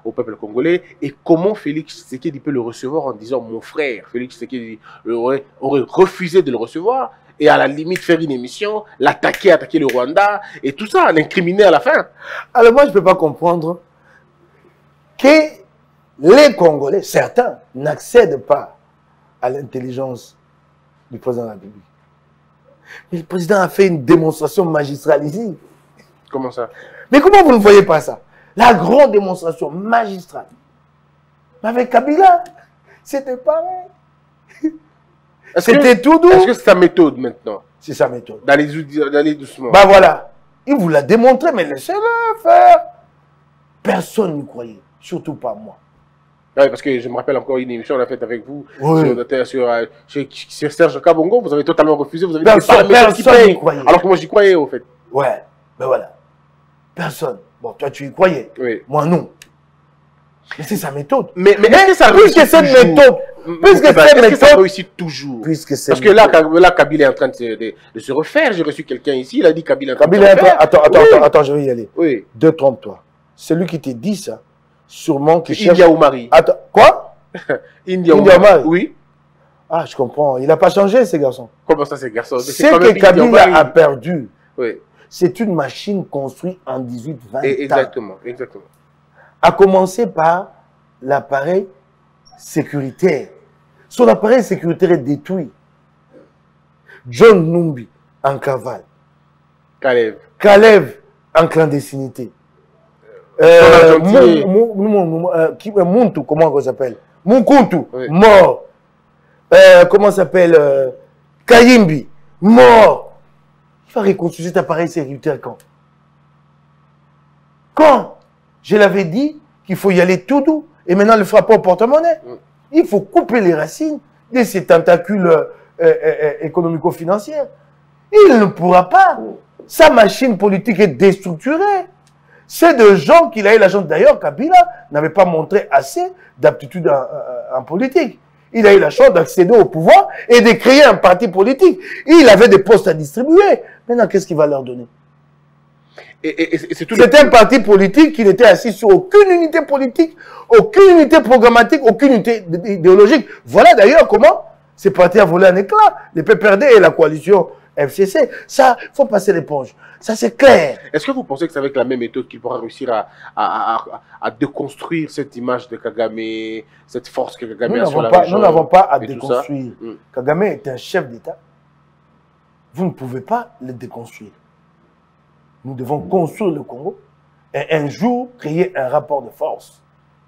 au peuple congolais, et comment Félix Tshisekedi peut le recevoir en disant mon frère, Félix Tshisekedi aurait refusé de le recevoir, et à la limite faire une émission, l'attaquer, attaquer le Rwanda, et tout ça, l'incriminer à la fin. Alors moi, je ne peux pas comprendre que les Congolais, certains, n'accèdent pas à l'intelligence du président de la République. Mais le président a fait une démonstration magistrale ici. Comment ça? Mais comment vous ne voyez pas ça? La grande démonstration magistrale. Mais avec Kabila, c'était pareil. Est-ce que C'était tout doux. est-ce que c'est sa méthode maintenant C'est sa méthode. D'aller doucement Bah voilà. Il vous l'a démontré, mais laissez-le faire. Personne n'y croyait. Surtout pas moi. Ouais, parce que je me rappelle encore une émission qu'on a faite avec vous Oui. sur, sur, euh, sur Serge Kabongo, vous avez totalement refusé, vous avez Personne- personne n'y croyait. Alors que moi j'y croyais au fait. Ouais, ben voilà. Personne. Bon, toi, tu y croyais. Oui. Moi, non. Mais c'est sa méthode. Mais, mais est-ce que ça puisque cette méthode, puisque cette que ça méthode, réussit toujours? Puisque c'est Parce que là, là, Kabila est en train de se, de, de se refaire. J'ai reçu quelqu'un ici, il a dit Kabila est en train Kabila, de se refaire. attends, attends, Oui. attends, attends, je vais y aller. Oui. Deux, trompe-toi. Celui qui te dit ça, sûrement qui cherche... India Oumari. Attends, quoi? India India Oumari. Oui. Ah, je comprends. Il n'a pas changé, ces garçons. Comment ça, ces garçons Ce C'est que Kabila a perdu, Oui. c'est une machine construite en 18-20 Et- ans. Exactement, exactement. A commencer par l'appareil sécuritaire. Son appareil sécuritaire est détruit. John Numbi en cavale. Kalev. Kalev en clandestinité. Euh, euh, qui- euh, Muntu, comment on s'appelle? Mukuntu, Oui. mort. Euh, comment s'appelle euh, Kayimbi, mort. Il va reconstruire cet appareil sécuritaire quand? Quand? Je l'avais dit qu'il faut y aller tout doux. Et maintenant, le frappe au porte-monnaie. Mm. Il faut couper les racines de ces tentacules euh, euh, euh, économico-financières. Il ne pourra pas. Sa machine politique est déstructurée. C'est de gens qu'il a eu la chance. D'ailleurs, Kabila n'avait pas montré assez d'aptitude en politique. Il a eu la chance d'accéder au pouvoir et de créer un parti politique. Il avait des postes à distribuer. Maintenant, qu'est-ce qu'il va leur donner Et, et- et c'est tout le- C'était un parti politique qui n'était assis sur aucune unité politique, aucune unité programmatique, aucune unité idéologique. Voilà d'ailleurs comment ce parti a volé un éclat. Les PPRD et la coalition FCC. Ça, il faut passer l'éponge. Ça, c'est clair. Est-ce que vous pensez que c'est avec la même méthode qu'il pourra réussir à, à, à, à- à déconstruire cette image de Kagame, cette force que Kagame Nous a sur la pas, région nous n'avons pas à déconstruire. Mm. Kagame est un chef d'État. Vous ne pouvez pas le déconstruire. Nous devons construire le Congo et un jour créer un rapport de force.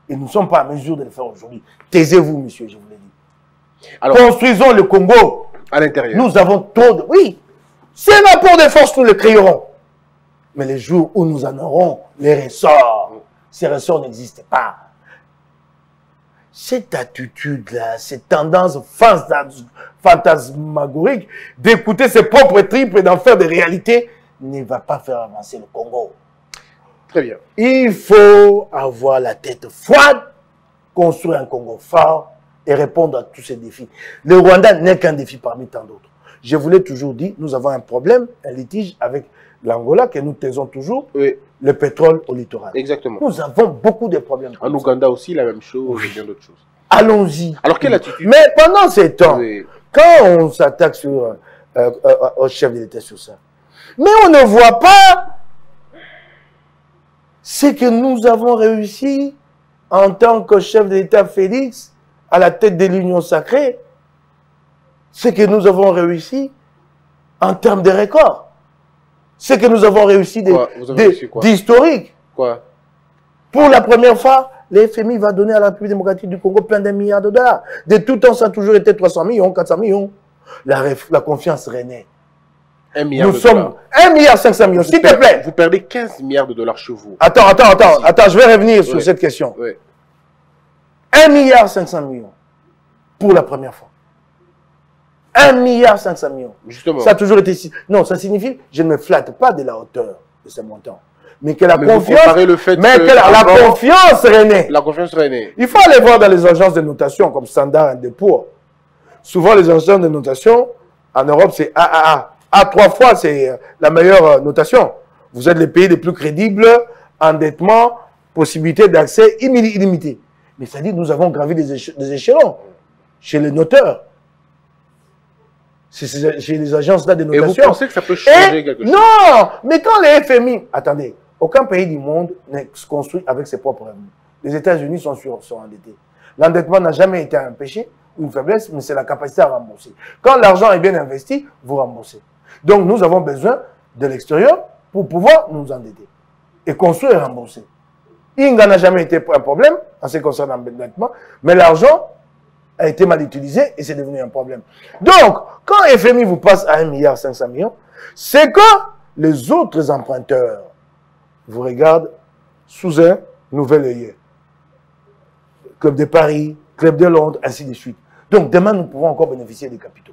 Et nous ne sommes pas à mesure de le faire aujourd'hui. Taisez-vous, monsieur, je vous l'ai dit. Alors, Construisons le Congo. à l'intérieur. Nous avons trop de... Oui, c'est un rapport de force, nous le créerons. Mais les jours où nous en aurons les ressorts, ces ressorts n'existent pas. Cette attitude-là, cette tendance fantas- fantasmagorique d'écouter ses propres tripes et d'en faire des réalités ne va pas faire avancer le Congo. Très bien. Il faut avoir la tête froide, construire un Congo fort et répondre à tous ces défis. Le Rwanda n'est qu'un défi parmi tant d'autres. Je vous l'ai toujours dit, nous avons un problème, un litige avec l'Angola que nous taisons toujours, Oui, le pétrole au littoral. exactement. Nous avons beaucoup de problèmes. En Ouganda aussi, la même chose, et bien d'autres choses. Allons-y. Alors, quelle attitude Mais pendant ces temps, Oui. quand on s'attaque sur, euh, euh, au chef de l'État sur ça, mais on ne voit pas ce que nous avons réussi en tant que chef de l'État Félix à la tête de l'Union sacrée, ce que nous avons réussi en termes de records, ce que nous avons réussi de- Quoi de- quoi d'historique. Quoi Pour la première fois, le FMI va donner à la République démocratique du Congo plein d'un milliard de dollars. De tout temps, ça a toujours été 300 millions, 400 millions. La, la confiance renaît. Un milliard Nous de sommes dollars. 1 milliard 500 millions, s'il te plaît. Vous perdez 15 milliards de dollars chez vous. Attends, attends, attends, attends, je vais revenir sur cette question. Oui. 1 milliard 500 millions pour la première fois. 1 milliard 500 millions. Justement. Ça a toujours été ici. Non, ça signifie, je ne me flatte pas de la hauteur de ce montant. Mais que la Mais confiance, comparez le fait mais que que la, confiance renaît. La confiance renaît. Il faut aller voir dans les agences de notation comme Standard Poor's. Souvent, les agences de notation, en Europe, c'est AAA. A trois fois, c'est euh, la meilleure euh, notation. Vous êtes les pays les plus crédibles, endettement, possibilité d'accès illi- illimité. Mais ça dit, nous avons gravi des, éche- des échelons chez les noteurs. Chez les agences-là de Et vous notation. pensez que ça peut changer Et quelque chose? non, mais quand les FMI, attendez, aucun pays du monde n'est construit avec ses propres revenus. Les États-Unis sont, sur, sont endettés. L'endettement n'a jamais été un péché ou une faiblesse, mais c'est la capacité à rembourser. Quand l'argent est bien investi, vous remboursez. Donc nous avons besoin de l'extérieur pour pouvoir nous endetter et construire et rembourser. Inga n'a jamais été un problème en ce qui concerne l'endettement, mais l'argent a été mal utilisé et c'est devenu un problème. Donc, quand FMI vous passe à 1,5 milliard c'est que les autres emprunteurs vous regardent sous un nouvel œil. Club de Paris, Club de Londres, ainsi de suite. Donc, demain, nous pourrons encore bénéficier des capitaux.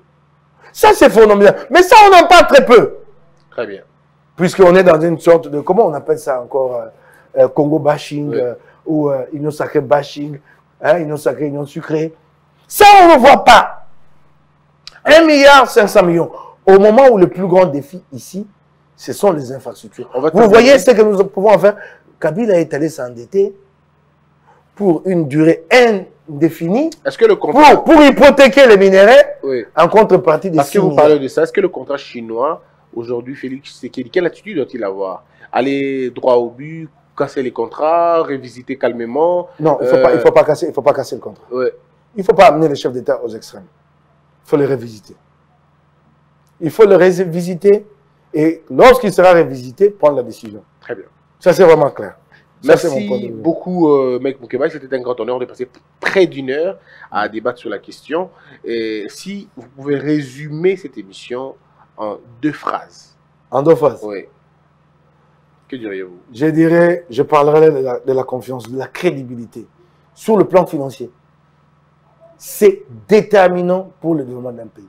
Ça, c'est phénoménal. Mais ça, on en parle très peu. Très bien. Puisqu'on est dans une sorte de, comment on appelle ça encore, euh, euh, Congo bashing, Oui. euh, ou euh, Union sacrée bashing, hein, Union sacrée, Union sucrée. Ça, on ne voit pas. 1 milliard 500 millions. Au moment où le plus grand défi ici, ce sont les infrastructures. Vous voyez ce que nous pouvons faire. Kabila est allé s'endetter pour une durée indéfinie Est-ce que le contrat. pour, pour hypothéquer les minéraux Oui. en contrepartie des Parce que six vous parlez de ça, est-ce que le contrat chinois, aujourd'hui, Félix quelle attitude doit-il avoir? Aller droit au but, casser les contrats, révisiter calmement Non, il ne faut, pas- Euh, faut, pas casser- il faut pas casser le contrat. Il ne faut pas amener les chefs d'État aux extrêmes. Il faut les révisiter. Il faut les révisiter et lorsqu'il sera révisité, prendre la décision. Très bien. Ça, c'est vraiment clair. Merci beaucoup, euh, Mike Moukeba. C'était un grand honneur de passer près d'une heure à débattre sur la question. Et si vous pouvez résumer cette émission en deux phrases. En deux phases. Oui. Que diriez-vous? Je dirais, je parlerai de la, de la confiance, de la crédibilité. Sur le plan financier, c'est déterminant pour le développement d'un pays.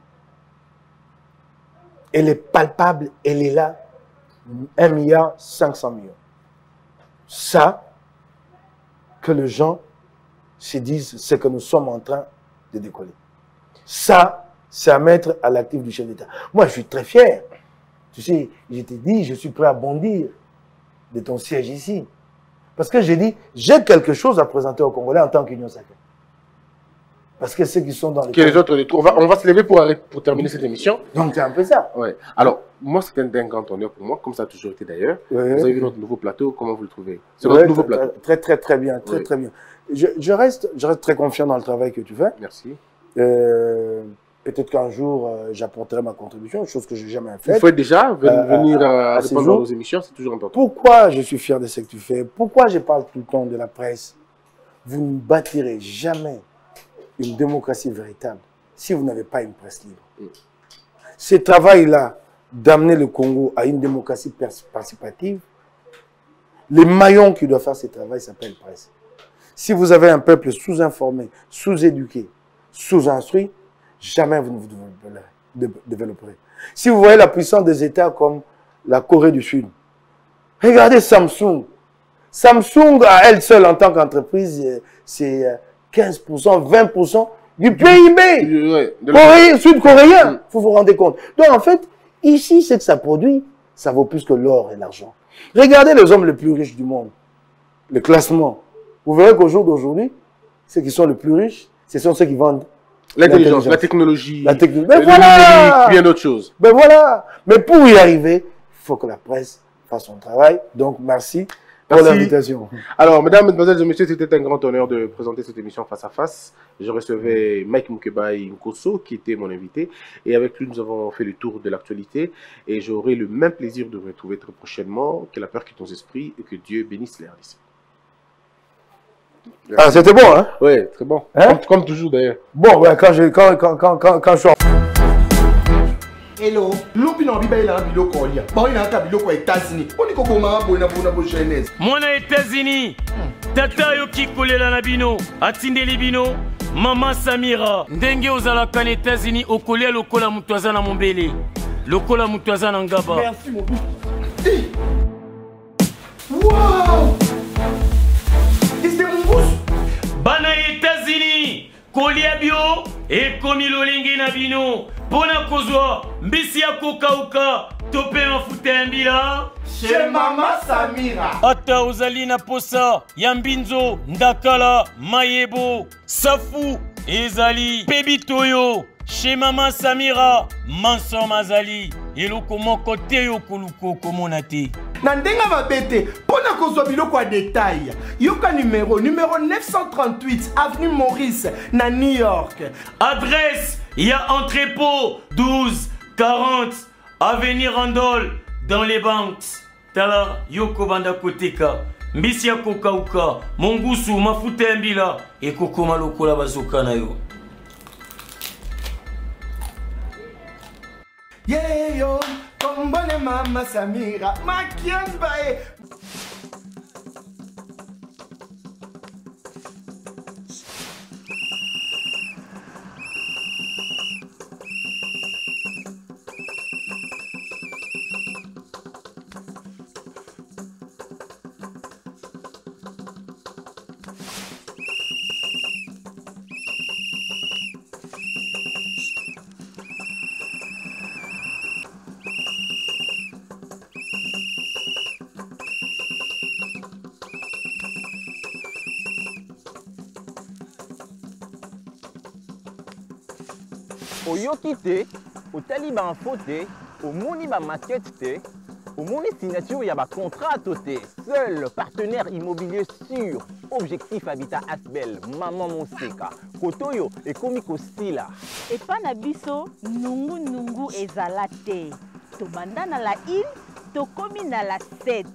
Elle est palpable, elle est là, 1 milliard 500 millions. Ça, que les gens se disent, c'est que nous sommes en train de décoller. Ça, c'est à mettre à l'actif du chef d'État. Moi, je suis très fier. Tu sais, je t'ai dit, je suis prêt à bondir de ton siège ici. Parce que j'ai dit, j'ai quelque chose à présenter aux Congolais en tant qu'Union sacrée. Parce que ceux qui sont dans les... Que les autres les trouvent. On va, on va se lever pour, arrêter- pour terminer cette émission. Donc c'est un peu ça. Ouais. Alors, moi, c'est un, grand honneur pour moi, comme ça a toujours été d'ailleurs. Ouais. Vous avez vu notre nouveau plateau, comment vous le trouvez? C'est Ouais, notre nouveau plateau. Très, très, très bien. Très, très bien. Je, je reste, je reste très confiant dans le travail que tu fais. Merci. Euh, Peut-être qu'un jour, euh, j'apporterai ma contribution, chose que je n'ai jamais faite. faites déjà? Ven- Euh, venir à- à, répondre à nos émissions, c'est toujours important. Pourquoi je suis fier de ce que tu fais? Pourquoi je parle tout le temps de la presse? Vous ne bâtirez jamais une démocratie véritable si vous n'avez pas une presse libre. Ce travail-là d'amener le Congo à une démocratie participative, les maillons qui doivent faire ce travail s'appellent presse. Si vous avez un peuple sous-informé, sous-éduqué, sous-instruit, jamais vous ne vous développerez- dé- développerez. Si vous voyez la puissance des États comme la Corée du Sud, regardez Samsung. Samsung, à elle seule, en tant qu'entreprise, euh, c'est euh, 15%, 20% du PIB ouais, Corée- sud-coréen. Vous vous rendez compte. Donc, en fait, ici, ce que ça produit, ça vaut plus que l'or et l'argent. Regardez les hommes les plus riches du monde. Le classement. Vous verrez qu'au jour d'aujourd'hui, ceux qui sont les plus riches, ce sont ceux qui vendent L'intelligence, la technologie, La techno- le Mais voilà bien d'autres choses. Ben voilà. Mais pour y arriver, il faut que la presse fasse son travail. Donc, merci pour l'invitation. Alors, mesdames, mesdemoiselles et messieurs, c'était un grand honneur de présenter cette émission face à face. Je recevais Mike Mukebai Nkoso, qui était mon invité, et avec lui, nous avons fait le tour de l'actualité, et j'aurai le même plaisir de vous retrouver très prochainement. Que la peur quitte nos esprits, et que Dieu bénisse les RDC. Ah, c'était bon, hein? Ouais, très bon. Hein? Comme, comme toujours d'ailleurs. Bon, ouais, quand je, quand, quand, quand, quand, quand je suis en Hello. lobi na obi bayela biloko olia. Baoyinaka biloko ya états-unis mponi kokomaka boye na bona bo genèse. Mwana etats-unis tata ayoki kolela na bino atindeli bino mama samira. Ndenge ozalaka na etats-unis okolia lokola moto aza na mombele. Lokola moto aza na ngaba. Merci wow. Bana ya etats-unis kolia bio ekomi lolenge na bino mpo na kozwa mbisi ya kokauka to mpe mafuta ya mbila. Chez mama samira. Ata ozali na posa ya mbinzo ndakala mayebo safu ezali mpe bitoyo. Chez mama samira mansom azali eloko moko te yo koluka okomona te. Na ndenge mabe te mpo na kozwa biloko ya detail yoka numero numero 938 avenue maurice na new york. Adresse ya entrepôt 12 40 avenir randol dans les banques. Tala yo kobanda koteka mbisi ya kokauka mongusu mafuta ya mbila ekokoma lokola bazoka na yo. Yeyo kombone mama samira makiamba oyoki te otali bainfo te omoni bamakete te omoni signature ya bacontrat to te. Seul partenaire immobilier sûr objectif habitat asbel mama moseka koto oyo ekomi kosila. Epa na biso nungunungu ezala te. Tobanda na la ile tokomi na la 7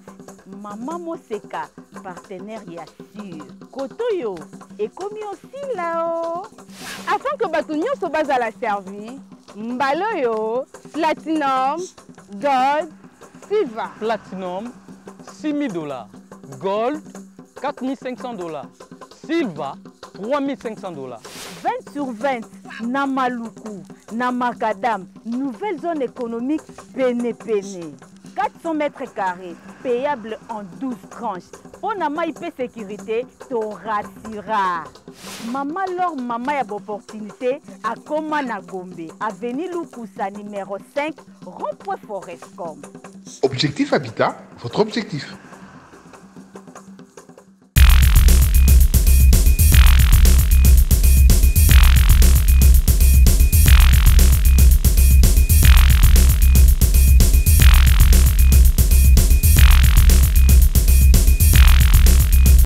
mama moseka partenaire ya sur koto oyo ekomi osila o afin que bato nyonso bazala servi mbala oyo platinum gold silver Platinum, 6 000 dollars. Gold, 4 500 dollars. Silver, 3 500 dollars. 20 sur 20 na maluku na makadam nouvelle zone économique pene-pene 400 mètres carrés payable en 12 tranches. Mpo na mai mpe sécurité torasira mama lor mama ya baopportunité akóma na gombe. Aveni lukusa numéro 5 rond-point forescom Objectif Habitat, votre objectif.